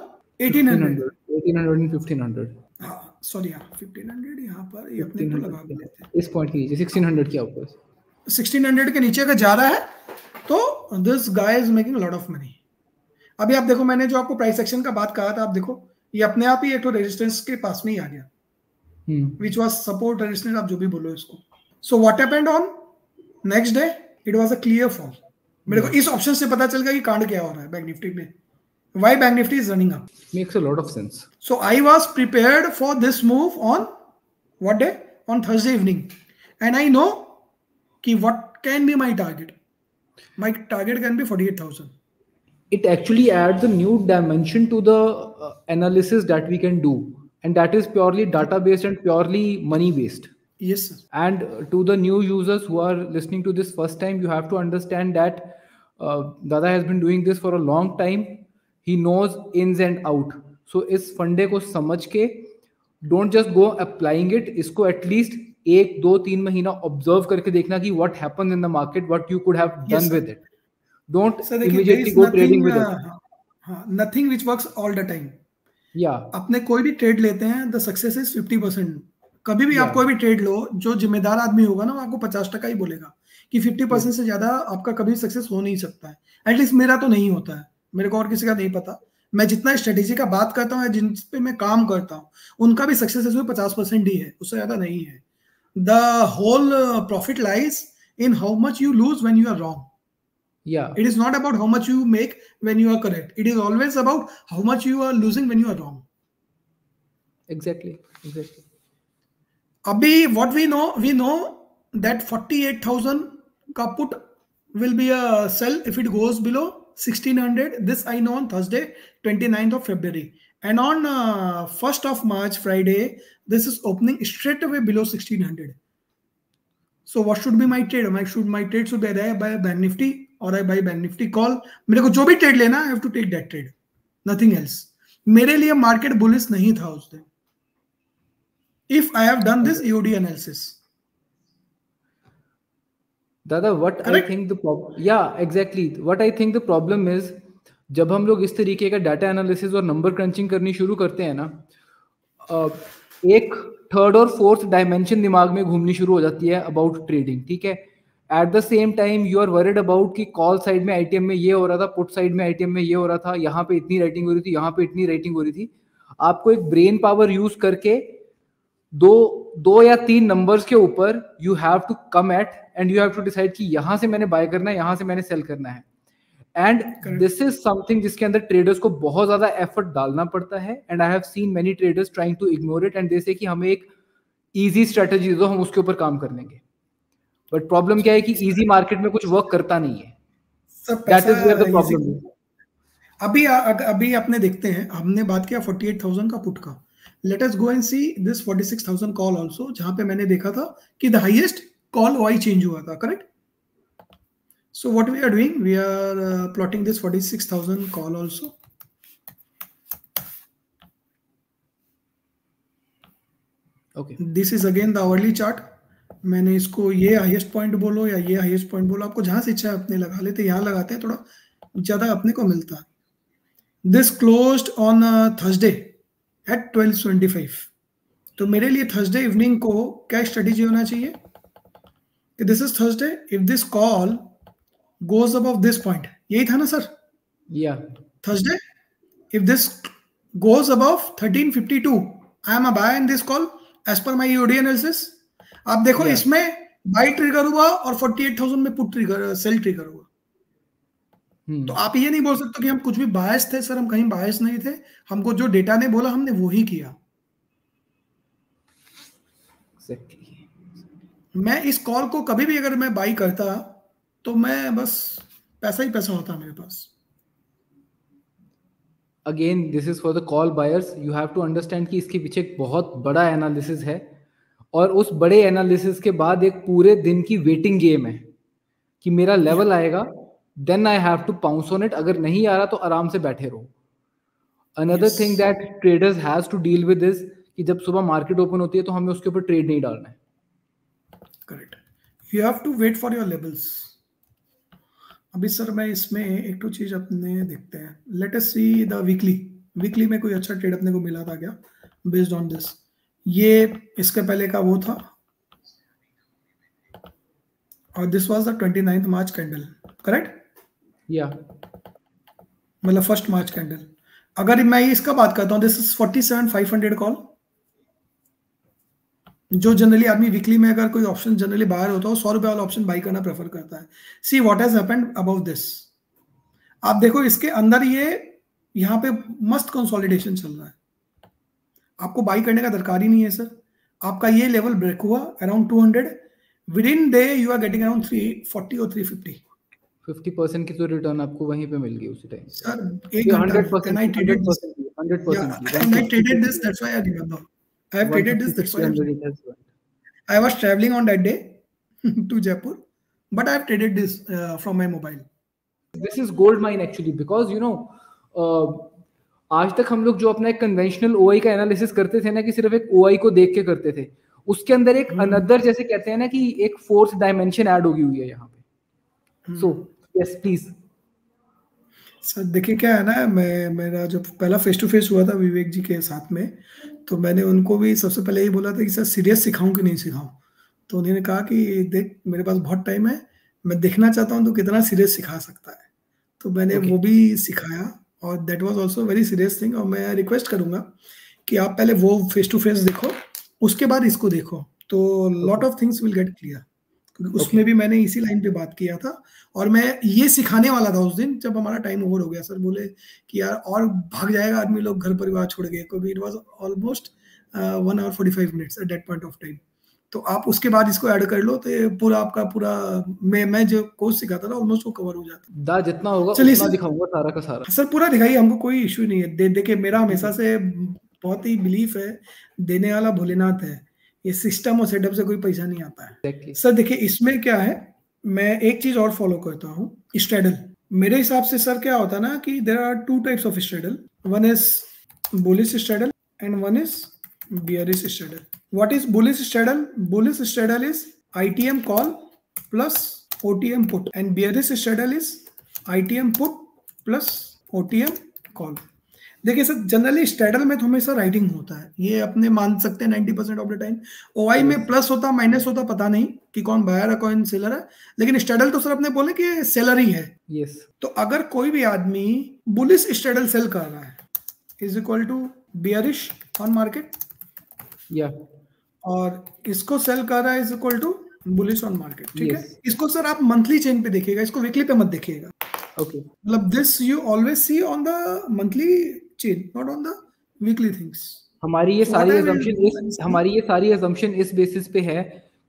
[SPEAKER 2] 1800
[SPEAKER 1] 1800 and 1500.
[SPEAKER 2] हाँ sorry हाँ 1500 यहाँ पर ये अपने को लगा भी हैं।
[SPEAKER 1] इस पॉइंट के नीचे 1600 के ऊपर।
[SPEAKER 2] 1600 के नीचे अगर जा रहा है तो this guy is making lot of money अभी आप देखो मैंने जो आपको प्राइस एक्शन का बात कहा था आप देखो ये अपने आप ही एक तो रेजिस्टेंस के पास में ही आ गया
[SPEAKER 1] Hmm.
[SPEAKER 2] Which was support resistance आप जो भी बोलो इसको so what happened on next day it was a clear fall मेरे को इस ऑप्शन से पता चल गया कि कांड क्या हो रहा है बैंक निफ्टी में why bank Nifty is running up
[SPEAKER 1] Makes a lot of sense.
[SPEAKER 2] So I was prepared for this move on what day? On Thursday evening. And I know ki what can be my target. My target can be 48,000.
[SPEAKER 1] It actually adds a new dimension to the uh, analysis that we can do, and that is purely data based and purely money based.
[SPEAKER 2] Yes, sir.
[SPEAKER 1] And uh, to the new users who are listening to this first time, you have to understand that uh, Dada has been doing this for a long time. He knows ins and out. So इस फंडे को समझ के don't just go applying it इसको at least एक दो तीन महीना ऑब्जर्व करके देखना कि what happens in the market what you could have
[SPEAKER 2] Yes,
[SPEAKER 1] done
[SPEAKER 2] sir.
[SPEAKER 1] With it don't
[SPEAKER 2] So immediately
[SPEAKER 1] go
[SPEAKER 2] nothing, trading
[SPEAKER 1] with
[SPEAKER 2] हाँ, nothing which works all the
[SPEAKER 1] या
[SPEAKER 2] अपने कोई भी ट्रेड लेते हैं द सक्सेस इज़ 50 परसेंट कभी भी
[SPEAKER 1] yeah.
[SPEAKER 2] आप कोई भी ट्रेड लो जो जिम्मेदार आदमी होगा ना वो आपको पचास टका ही बोलेगा कि 50 परसेंट से ज़्यादा आपका कभी सक्सेस हो नहीं सकता है। एटलीस्ट मेरा तो नहीं होता है। मेरे को और किसी का नहीं पता। मैं जितना स्ट्रेटेजी का बात करता हूँ जिन पे मैं काम करता हूँ उनका भी सक्सेस इसमें पचास परसेंट ही है उससे ज़्यादा नहीं है। The whole profit lies in how much you lose when you are wrong
[SPEAKER 1] yeah.
[SPEAKER 2] It is not about how much you make when you are correct. It is always about how much you are losing when you are wrong.
[SPEAKER 1] Exactly. Exactly.
[SPEAKER 2] abhi what we know we know that 48000 ka put will be a sell if it goes below 1600 this i know on thursday 29th of february. And on uh, 1st of march friday this is opening straight away below 1600 so what should be my trade? My should my trade should be there by bank nifty. और I buy bank Nifty call मेरे को जो भी trade लेना I have to take that trade nothing else मेरे लिए market bullish नहीं था उस दिन। If I have done this EOD analysis
[SPEAKER 1] दादा what I think the problem या exactly what I think the problem is जब हम लोग इस तरीके का डाटा एनालिसिस और नंबर क्रंचिंग करनी शुरू करते हैं ना एक थर्ड और फोर्थ डायमेंशन दिमाग में घूमनी शुरू हो जाती है अबाउट ट्रेडिंग ठीक है? At the same time you are worried about कि कॉल साइड में आईटीएम में ये हो रहा था पुट साइड में आईटीएम में ये हो रहा था यहाँ पे इतनी राइटिंग हो रही थी यहाँ पे इतनी राइटिंग हो रही थी। आपको एक ब्रेन पावर यूज़ करके दो दो या तीन नंबर्स के ऊपर you have to come at end you have to decide कि यहाँ से मैंने बाय करना है यहाँ से मैंने सेल करना है। एंड दिस इज़ समथिंग जिसके अंदर ट्रेडर्स को बहुत ज़्यादा एफर्ट डालना पड़ता है and I have seen many traders trying to ignore it and जैसे कि हमें एक इजी स्ट्रेटेजी दो हम उसके ऊपर काम कर लेंगे। बट प्रॉब्लम क्या है कि इजी मार्केट में कुछ वर्क करता नहीं है that is where the problem
[SPEAKER 2] अभी अभी अपने देखते हैं हमने बात किया 48000 का पुट का let us go and see this 46000 call also जहाँ पे मैंने देखा था कि the highest call OI change हुआ था correct So what we are doing, we are uh, plotting this 46,000 call also.
[SPEAKER 1] Okay.
[SPEAKER 2] This is again the hourly chart. मैंने इसको ये हाईएस्ट पॉइंट बोलो या ये हाईएस्ट पॉइंट बोलो आपको जहाँ से इच्छा है अपने लगा लेते यहाँ लगाते हैं थोड़ा ज़्यादा अपने को मिलता है। This close on Thursday at twelve twenty five तो मेरे लिए थर्सडे इवनिंग को क्या स्ट्रेटेजी होना चाहिए? कि this is Thursday if this call goes above this point यही था ना sir
[SPEAKER 1] yeah
[SPEAKER 2] thursday if this goes above 1352 i am a buy in this call as per my EOD analysis आप देखो. इसमें बाई ट्रिगर हुआ और 48000 में put trigger sell trigger हुआ hmm. तो आप ये नहीं बोल सकते कि हम कुछ भी बायस थे सर हम कहीं बायस नहीं थे हमको जो डेटा ने बोला हमने वो ही किया. मैं इस कॉल को कभी भी अगर मैं बाई करता तो मैं बस पैसा ही पैसा होता मेरे पास
[SPEAKER 1] again this is for the call buyers you have to understand कि इसके पीछे एक बहुत बड़ा एनालिसिस है और उस बड़े एनालिसिस के बाद एक पूरे दिन की वेटिंग गेम है कि मेरा लेवल आएगा then I have to pounce on it अगर नहीं आ रहा तो आराम से बैठे रहो। Another thing that traders has to deal with this कि जब सुबह मार्केट ओपन होती है तो हमें उसके ऊपर ट्रेड नहीं डालना है।
[SPEAKER 2] Correct you have to wait for your levels अभी सर मैं इसमें एक तो चीज़ अपने देखते हैं। Let us see the weekly weekly में कोई अच्छा ट्रेड अपने को मिला था क्या? बेस्ड ऑन दिस ये इसके पहले का वो था। और this was the twenty ninth March candle correct
[SPEAKER 1] या
[SPEAKER 2] मतलब फ़र्स्ट मार्च कैंडल अगर मैं इसका बात करता हूँ this is forty seven five hundred call जो जनरली आदमी वीकली में अगर कोई ऑप्शन जनरली बाहर होता है सौ रुपए वाला ऑप्शन बाई करना प्रेफर करता है। See what has happened about this आप देखो इसके अंदर ये यहाँ पे मस्त कंसोलिडेशन चल रहा है। आपको बाई करने का दरकार ही नहीं है सर आपका ये लेवल ब्रेक हुआ around two hundred within day you are getting around three forty और थ्री
[SPEAKER 1] फिफ्टी फिफ्टी परसेंट की तो रिटर्न आपको वहीं पे मिल गई उसी टाइम
[SPEAKER 2] सर एक hundred percent traded this that's why I remember I have traded this that's why I was travelling on that day to Jaipur but I have traded this from my mobile
[SPEAKER 1] this is gold mine actually because you know आज तक हम लोग जो अपना एक conventional ओ का analysis करते थे ना कि सिर्फ़ एक ओआई को देख के करते थे उसके अंदर एक अनदर जैसे कहते हैं ना कि एक फोर्थ डायमेंशन ऐड होगी हुई है यहाँ पे। सो यस प्लीज़
[SPEAKER 2] सर देखिए क्या है ना मैं मेरा जो पहला फेस टू फेस हुआ था विवेक जी के साथ में तो मैंने उनको भी सबसे पहले यही बोला था कि सर सीरियस सिखाऊं कि नहीं सिखाऊं? तो उन्होंने कहा कि देख मेरे पास बहुत टाइम है मैं देखना चाहता हूँ तो कितना सीरियस सिखा सकता है? तो मैंने okay. वो भी सिखाया और that was also very serious thing और मैं रिक्वेस्ट करूँगा कि आप पहले वो फेस टू फेस देखो उसके बाद इसको देखो। तो lot of things will get clear क्योंकि उसमें भी मैंने इसी लाइन पे बात किया था। और मैं ये सिखाने वाला था उस दिन जब हमारा टाइम ओवर हो गया। सर बोले कि यार और भाग जाएगा आदमी लोग घर परिवार छोड़ गए क्योंकि it was almost one hour forty five minutes at that point of time तो आप उसके बाद इसको ऐड कर लो तो ये पूरा आपका पूरा मैं मैं जो कोर्स सिखाता था ऑलमोस्ट वो कवर हो जाता
[SPEAKER 1] दा जितना होगा चलिए सर। दिखाऊँगा सारा का सारा।
[SPEAKER 2] सर पूरा दिखाइए हमको कोई इशू नहीं है। दे देखिए मेरा हमेशा से बहुत ही बिलीफ है देने वाला भोलेनाथ है। ये सिस्टम और सेटअप से कोई पैसा नहीं आता है।
[SPEAKER 1] Exactly.
[SPEAKER 2] सर देखिए इसमें क्या है मैं एक चीज़ और फॉलो करता हूँ स्ट्रेडल मेरे हिसाब से सर क्या होता है ना कि there are two types of straddle one is bullish straddle and one is bearish straddle what is bullish straddle bullish straddle is ITM call plus OTM put and bearish straddle is ITM put plus OTM call देखिए sir generally straddle में तो हमेशा writing होता है। ये अपने मान सकते हैं ninety percent of the time ओ में प्लस होता माइनस होता पता नहीं कि कौन बायर है कौन सेलर है। लेकिन स्टेडल तो सर अपने बोले कि सेलर ही है।
[SPEAKER 1] Yes.
[SPEAKER 2] तो अगर कोई भी आदमी बुलिस स्टेडल सेल कर रहा है is equal to bearish on market
[SPEAKER 1] या
[SPEAKER 2] और इसको सेल कर रहा है is equal to bullish on market ठीक
[SPEAKER 1] Yes.
[SPEAKER 2] है इसको सर आप मंथली चेन पे देखिएगा इसको वीकली पे मत देखिएगा।
[SPEAKER 1] Okay.
[SPEAKER 2] मतलब this you always see on the monthly chain not on the weekly things
[SPEAKER 1] हमारी ये सारी
[SPEAKER 2] do
[SPEAKER 1] इस हमारी ये सारी assumption इस बेसिस पे है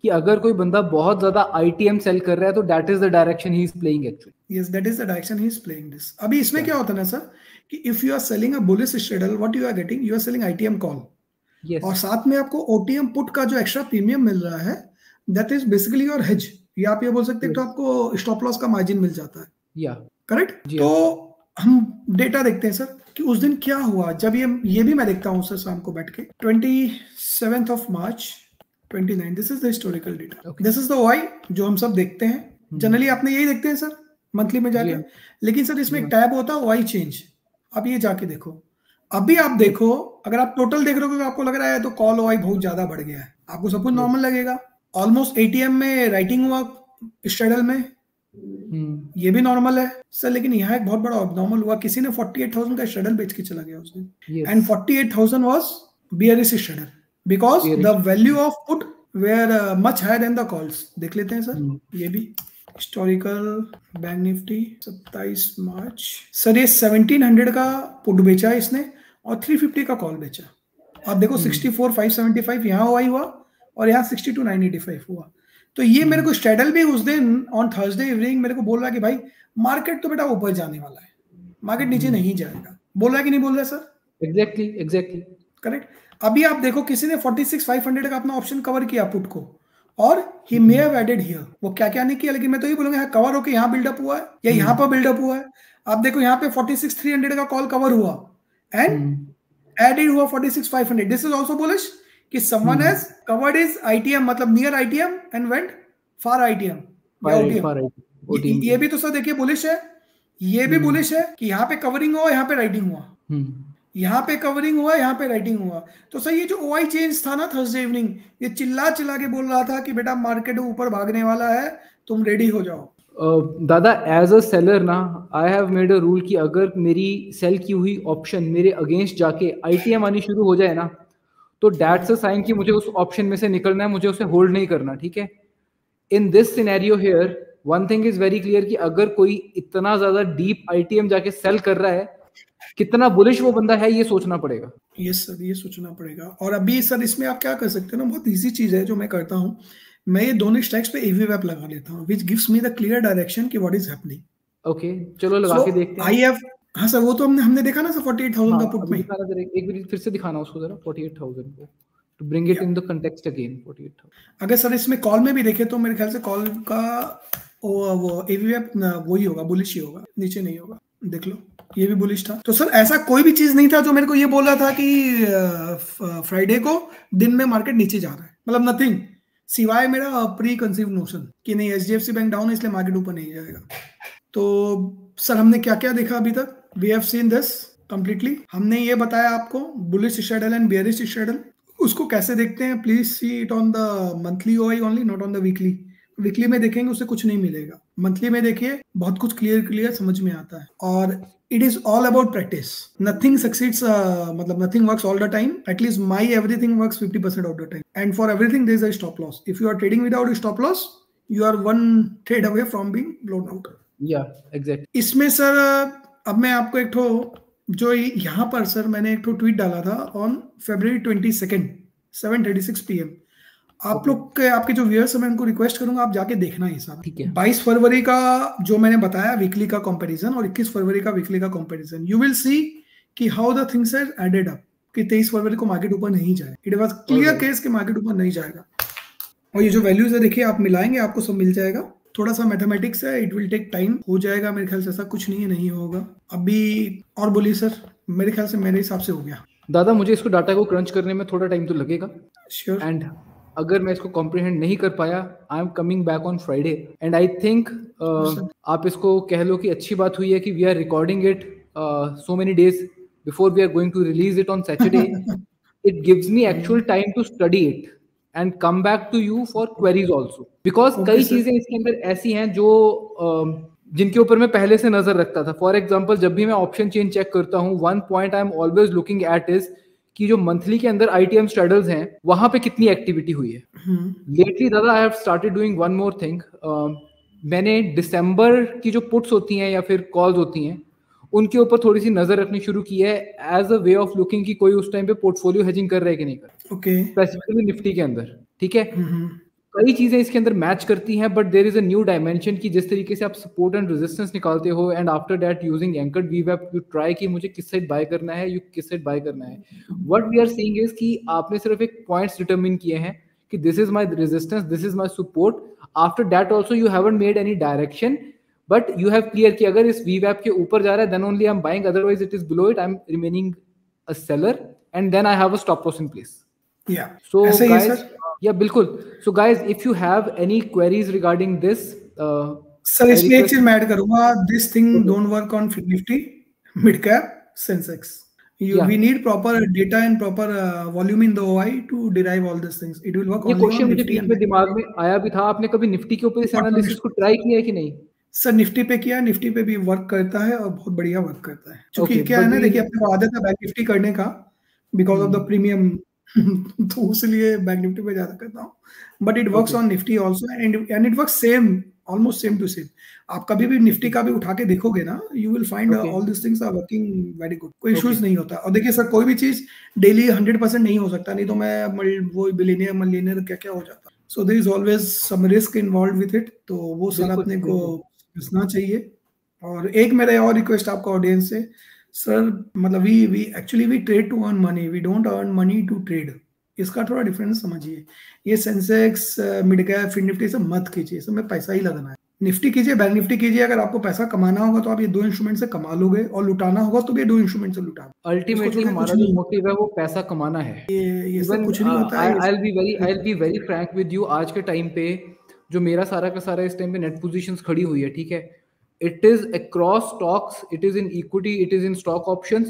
[SPEAKER 1] कि अगर कोई बंदा बहुत ज़्यादा आईटीएम सेल कर रहा है तो that is the direction he is playing actually
[SPEAKER 2] yes that is the direction he is playing this अभी इसमें क्या होता है ना सर कि if you are selling a bullish straddle what you are getting you are selling ITM call
[SPEAKER 1] yes
[SPEAKER 2] और साथ में आपको OTM put का जो एक्स्ट्रा प्रीमियम मिल रहा है that is basically your hedge. या आप ये बोल सकते हैं yes. तो आपको स्टॉप लॉस का मार्जिन मिल जाता है।
[SPEAKER 1] या
[SPEAKER 2] करेक्ट तो हम डेटा देखते हैं सर कि उस दिन क्या हुआ। जब ये ये भी मैं देखता हूँ सर शाम को बैठ के। Twenty seventh of March twenty nine this is the historical
[SPEAKER 1] data
[SPEAKER 2] this is the why जो हम सब देखते हैं। जनरली आपने यही देखते हैं सर मंथली में जाके। लेकिन सर इसमें एक टैब होता है वाई चेंज अब ये जाके देखो। अभी आप देखो अगर आप टोटल देख रहे हो तो आपको लग रहा है तो कॉल वाई बहुत ज़्यादा बढ़ गया है। आपको सब कुछ नॉर्मल लगेगा। ऑलमोस्ट एटीएम में राइटिंग हुआ स्ट्रेडल में।
[SPEAKER 1] हम्म।
[SPEAKER 2] ये भी नॉर्मल है। सर लेकिन यहाँ एक बहुत बड़ा नॉर्मल हुआ। किसी ने 48,000 का शेडल बेच के चला गया उसने and 48,000 was bearish straddle
[SPEAKER 1] because
[SPEAKER 2] the value of put were much higher than the calls देख लेते हैं सर।
[SPEAKER 1] हम्म।
[SPEAKER 2] ये भी। Historical bank Nifty 27 March. Sir ये 1700 का पुट बेचा इसने और 350 का कॉल बेचा। आप देखो 64 575 यहाँ हुआ ही हुआ और यहाँ 62 985 हुआ। तो ये मेरे को स्टेडल भी उस दिन ऑन थर्सडे इवनिंग मेरे को बोल रहा है कि भाई मार्केट तो बेटा ऊपर जाने वाला है। मार्केट नीचे नहीं जाएगा। बोल रहा है कि नहीं बोल रहा है सर?
[SPEAKER 1] एग्जैक्टली एग्जैक्टली
[SPEAKER 2] करेक्ट अभी आप देखो किसी ने 46 500 का अपना ऑप्शन कवर किया पुट को। और he may have added here वो क्या क्या नहीं किया लेकिन मैं तो ये बोलूँगा यहाँ कवर होके यहाँ बिल्डअप हुआ है। या यहाँ पर बिल्डअप हुआ है। आप देखो यहाँ पे 46 300 का कॉल कवर हुआ। एंड एडेड हुआ 46 500 दिस इज़ आल्सो बुलिश कि someone has covered is ITM मतलब near ITM and went far
[SPEAKER 1] ITM
[SPEAKER 2] ये भी तो सर देखिए बुलिश है। ये भी
[SPEAKER 1] हम्म।
[SPEAKER 2] बुलिश है कि यहाँ पे कवरिंग हुआ यहाँ पे राइटिंग हुआ। यहाँ पे कवरिंग हुआ, यहाँ पे राइटिंग हुआ। तो सर, ये जो ओआई चेंज था ना थर्सडे इवनिंग ये चिल्ला चिल्ला के बोल रहा था कि बेटा मार्केट ऊपर भागने वाला है, तुम रेडी हो जाओ।
[SPEAKER 1] दादा एज अ सेलर ना I have made a rule कि अगर मेरी सेल की हुई ऑप्शन मेरे अगेंस्ट जाके आईटीएम आनी शुरू हो जाए ना तो डैट्स अ साइन कि मुझे उस ऑप्शन में से निकलना है, मुझे उसे होल्ड नहीं करना, ठीक है? In this scenario here one thing is very clear कि अगर कोई इतना ज़्यादा डीप आईटीएम जाके सेल कर रहा है कितना बुलिश वो बंदा है ये सोचना पड़ेगा।
[SPEAKER 2] यस सर ये सोचना पड़ेगा। और अभी सर इसमें आप क्या कर सकते हो ना बहुत इजी चीज़ है जो मैं करता हूँ। मैं ये दोनों स्टैक्स पे एवी वेब लगा लेता हूँ which gives me the clear direction कि व्हाट इज़ हैपनिंग
[SPEAKER 1] ओके चलो लगा के देखते हैं।
[SPEAKER 2] आई हैव हाँ सर वो तो हमने हमने देखा ना सर 48000
[SPEAKER 1] हाँ,
[SPEAKER 2] का पुट में।
[SPEAKER 1] एक बार फिर से दिखाना उसको जरा 48000 को। To bring it in the context again 48000
[SPEAKER 2] अगर सर इसमें कॉल में भी देखे तो मेरे ख्याल से कॉल का वो वो एवी वेब वही होगा बुलिश ही होगा नीचे नहीं होगा। देख लो। ये भी बुलिश था। तो सर ऐसा कोई भी चीज़ नहीं था जो मेरे को ये बोल रहा था कि फ्राइडे को दिन में मार्केट नीचे जा रहा है। मतलब नथिंग सिवाय मेरा प्री कंसीव नोशन कि नहीं H D F C bank down है इसलिए मार्केट ऊपर नहीं जाएगा। तो सर हमने क्या क्या देखा अभी तक? We have seen this completely हमने ये बताया आपको bullish straddle and bearish straddle उसको कैसे देखते हैं? Please see it on the monthly OI only not on the weekly weekly में देखेंगे, उससे कुछ नहीं मिलेगा। मंथली में देखिए, बहुत कुछ क्लियर क्लियर समझ में आता है। और it is all about practice nothing succeeds uh, मतलब nothing works all the time at least my everything works 50% of the time and for everything there is a stop loss if you are trading without a stop loss you are one trade away from being blown out
[SPEAKER 1] या exact
[SPEAKER 2] इसमें sir अब मैं आपको एक ठो जो यहाँ पर सर मैंने एक ठो ट्वीट डाला था on February twenty second seven thirty six P M आप लोग के आपके जो व्यूअर्स हैं मैं उनको रिक्वेस्ट करूँगा आप जाके देखना ही साहब
[SPEAKER 1] ठीक है।
[SPEAKER 2] 22 फरवरी का जो मैंने बताया वीकली का कंपैरिजन और 21 फरवरी का वीकली का कंपैरिजन यू विल सी कि how the things are added up कि तेईस फरवरी को मार्केट ऊपर नहीं जाए। इट वॉज़ क्लियर केस कि मार्केट ऊपर नहीं जाएगा। और ये जो वैल्यूज़ है देखिए आप मिलाएँगे आपको सब मिल जाएगा। थोड़ा सा मैथमेटिक्स है इट विल टेक टाइम हो जाएगा मेरे ख्याल से ऐसा कुछ नहीं है नहीं होगा। अभी और बोलिए सर मेरे ख्याल से मेरे हिसाब से हो गया।
[SPEAKER 1] दादा मुझे इसको डाटा को क्रंच करने में थोड़ा टाइम तो लगेगा।
[SPEAKER 2] श्योर
[SPEAKER 1] एंड अगर मैं इसको कॉम्प्रिहेंड नहीं कर पाया I am coming back on Friday and I think आप इसको कह लो कि अच्छी बात हुई है कि we are recording it so many days before we are going to release it on Saturday it gives me actual time to study it and come back to you for queries also because कई चीज़ें इसके अंदर ऐसी हैं जो uh, जिनके ऊपर मैं पहले से नज़र रखता था। फॉर एग्ज़ाम्पल जब भी मैं ऑप्शन चेंज चेक करता हूँ one point I am always looking at is कि जो मंथली के अंदर आई टी एम स्ट्रेडल्स हैं वहाँ पे कितनी एक्टिविटी हुई है? लेटली दादा I have started doing one more thing मैंने दिसंबर की जो पुट्स होती हैं या फिर कॉल्स होती हैं उनके ऊपर थोड़ी सी नज़र रखनी शुरू की है as a way of looking कि कोई उस टाइम पे पोर्टफोलियो हेजिंग कर रहा है कि नहीं कर
[SPEAKER 2] ओके
[SPEAKER 1] स्पेसिफिकली निफ्टी के अंदर ठीक है? कई चीज़ें इसके अंदर मैच करती हैं but there is a new dimension की जिस तरीके से आप सपोर्ट एंड रेजिस्टेंस निकालते हो and after that using anchored we वेब यू ट्राई कि मुझे किस साइड बाय करना है यू किस साइड बाय करना है। What we are seeing is कि आपने सिर्फ़ एक पॉइंट्स डिटरमिन किए हैं कि this is my resistance this is my support after that also you haven't made any direction but you have clear कि अगर इस वी वेब के ऊपर जा रहा है then only I am buying otherwise it is below it I am remaining a seller and then I have a stop loss in place
[SPEAKER 2] या so ऐसे
[SPEAKER 1] yeah बिल्कुल. Guys if you have any queries regarding this uh,
[SPEAKER 2] sir इसमें एक चीज़ मैं add करूँगा. This thing don't work on Nifty mid cap Sensex you yeah. we need proper data and proper uh, volume in the OI to derive all these things. It will work
[SPEAKER 1] ये question मुझे बीच में दिमाग में आया भी था. आपने कभी निफ्टी के ऊपर इस एनालिसिस को ट्राई किया है कि नहीं?
[SPEAKER 2] सर निफ्टी पे किया निफ्टी पे भी वर्क करता है और बहुत बढ़िया वर्क करता है. क्योंकि okay, क्या है ना देखिए अपने को आदत है बैंक निफ्टी करने का बिकॉज़ ऑफ़ द प्रीमियम तो उसलिए बैंक निफ्टी पे ज़्यादा करता हूँ। But it works on Nifty also and and it work same almost same to same आप कभी भी निफ्टी का भी उठा के देखोगे ना you will find all this things are working very good कोई इश्यूज़ okay. नहीं होता। और देखिए सर कोई भी चीज़ डेली हंड्रेड परसेंट नहीं हो सकता नहीं तो मैं वो बिलीनियर मलिनियर क्या क्या हो जाता। So there is always some risk involve with it तो वो सर अपने को समझना चाहिए। और एक मेरा और रिक्वेस्ट आपका ऑडियंस से सर मतलब we we actually we trade to earn money we don't earn money to trade इसका थोड़ा डिफरेंस समझिए। ये Sensex mid cap fin Nifty सब मत कीजिए। इसमें पैसा ही लगाना है। निफ्टी कीजिए बैंक निफ्टी कीजिए। अगर आपको पैसा कमाना होगा तो आप ये दो इंस्ट्रूमेंट से कमा लोगे और लुटाना होगा तो भी दो इंस्ट्रूमेंट से लुटा
[SPEAKER 1] अल्टीमेटली हमारा जो मोटिव है। वो पैसा कमाना है।
[SPEAKER 2] ये ये सब कुछ नहीं होता है।
[SPEAKER 1] I will be very I will be very frank with you आज के टाइम पे जो मेरा सारा का सारा इस टाइम पे नेट पोजीशंस खड़ी हुई है ठीक है? It is across stocks it is in equity it is in stock option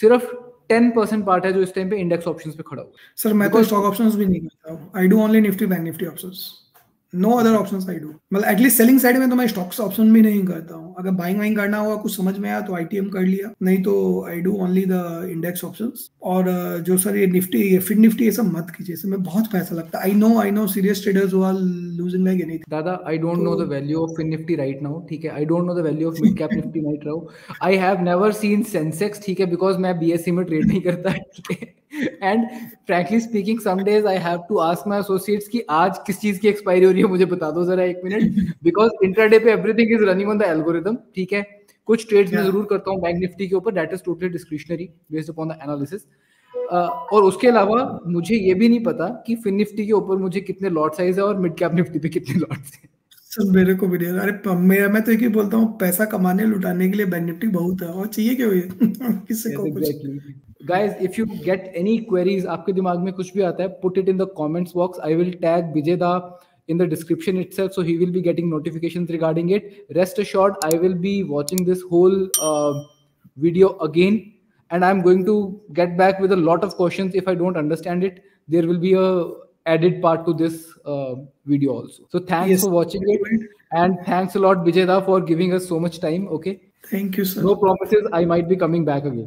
[SPEAKER 1] सिर्फ़ टेन परसेंट पार्ट है जो इस टाइम पे इंडेक्स ऑप्शन पे खड़ा हुआ
[SPEAKER 2] सर मैं तो स्टॉक ऑप्शन भी नहीं करता I do only Nifty bank Nifty options no other option I do मतलब एटलीस्ट सेलिंग साइड में तो मैं स्टॉक्स ऑप्शन भी नहीं करता हूँ। अगर बाइंग वाइंग करना हुआ कुछ समझ में आया तो आईटीएम कर लिया। नहीं तो I do only the index option और जो सर ये निफ्टी ये फिट निफ्टी ये सब मत कीजिए। इसमें बहुत पैसा लगता है। I know I know serious traders who are losing like anything
[SPEAKER 1] दादा I don't know the value of fin Nifty right now ठीक है? I don't know the value of mid cap Nifty right now I have never seen Sensex ठीक है? Because मैं BSc में trade नहीं करता ठीक है? And frankly speaking some days I have to ask my associates कि आज किस चीज़ की एक्सपायरी हो रही है? मुझे बता दो जरा एक मिनट बिकॉज़ इंटरडे पे everything is running on the algorithm ठीक है? कुछ ट्रेड्स yeah. मैं ज़रूर करता हूँ बैंक निफ्टी के ऊपर that is totally discretionary based upon the analysis और उसके अलावा मुझे ये भी नहीं पता कि फिन निफ्टी के ऊपर मुझे कितने लॉट साइज़ है और मिड कैप निफ्टी पे कितने लॉट्स हैं।
[SPEAKER 2] सर मेरे को भी नहीं अरे मेरा मैं तो एक ही बोलता हूँ पैसा कमाने लुटाने के लिए बैंक निफ्टी बहुत है। और चाहिए क्यों ये? किससे को कुछ?
[SPEAKER 1] guys if you get any queries aapke dimag mein kuch bhi aata hai put it in the comments box. I will tag vijay in the description itself so he will be getting notifications regarding it. Rest assured i will be watching this whole uh, video again and i'm going to get back with a lot of questions if i don't understand it. There will be a added part to this uh, video also. So thanks for watching and thanks a lot vijay for giving us so much time okay?
[SPEAKER 2] Thank you sir.
[SPEAKER 1] No promises i might be coming back again.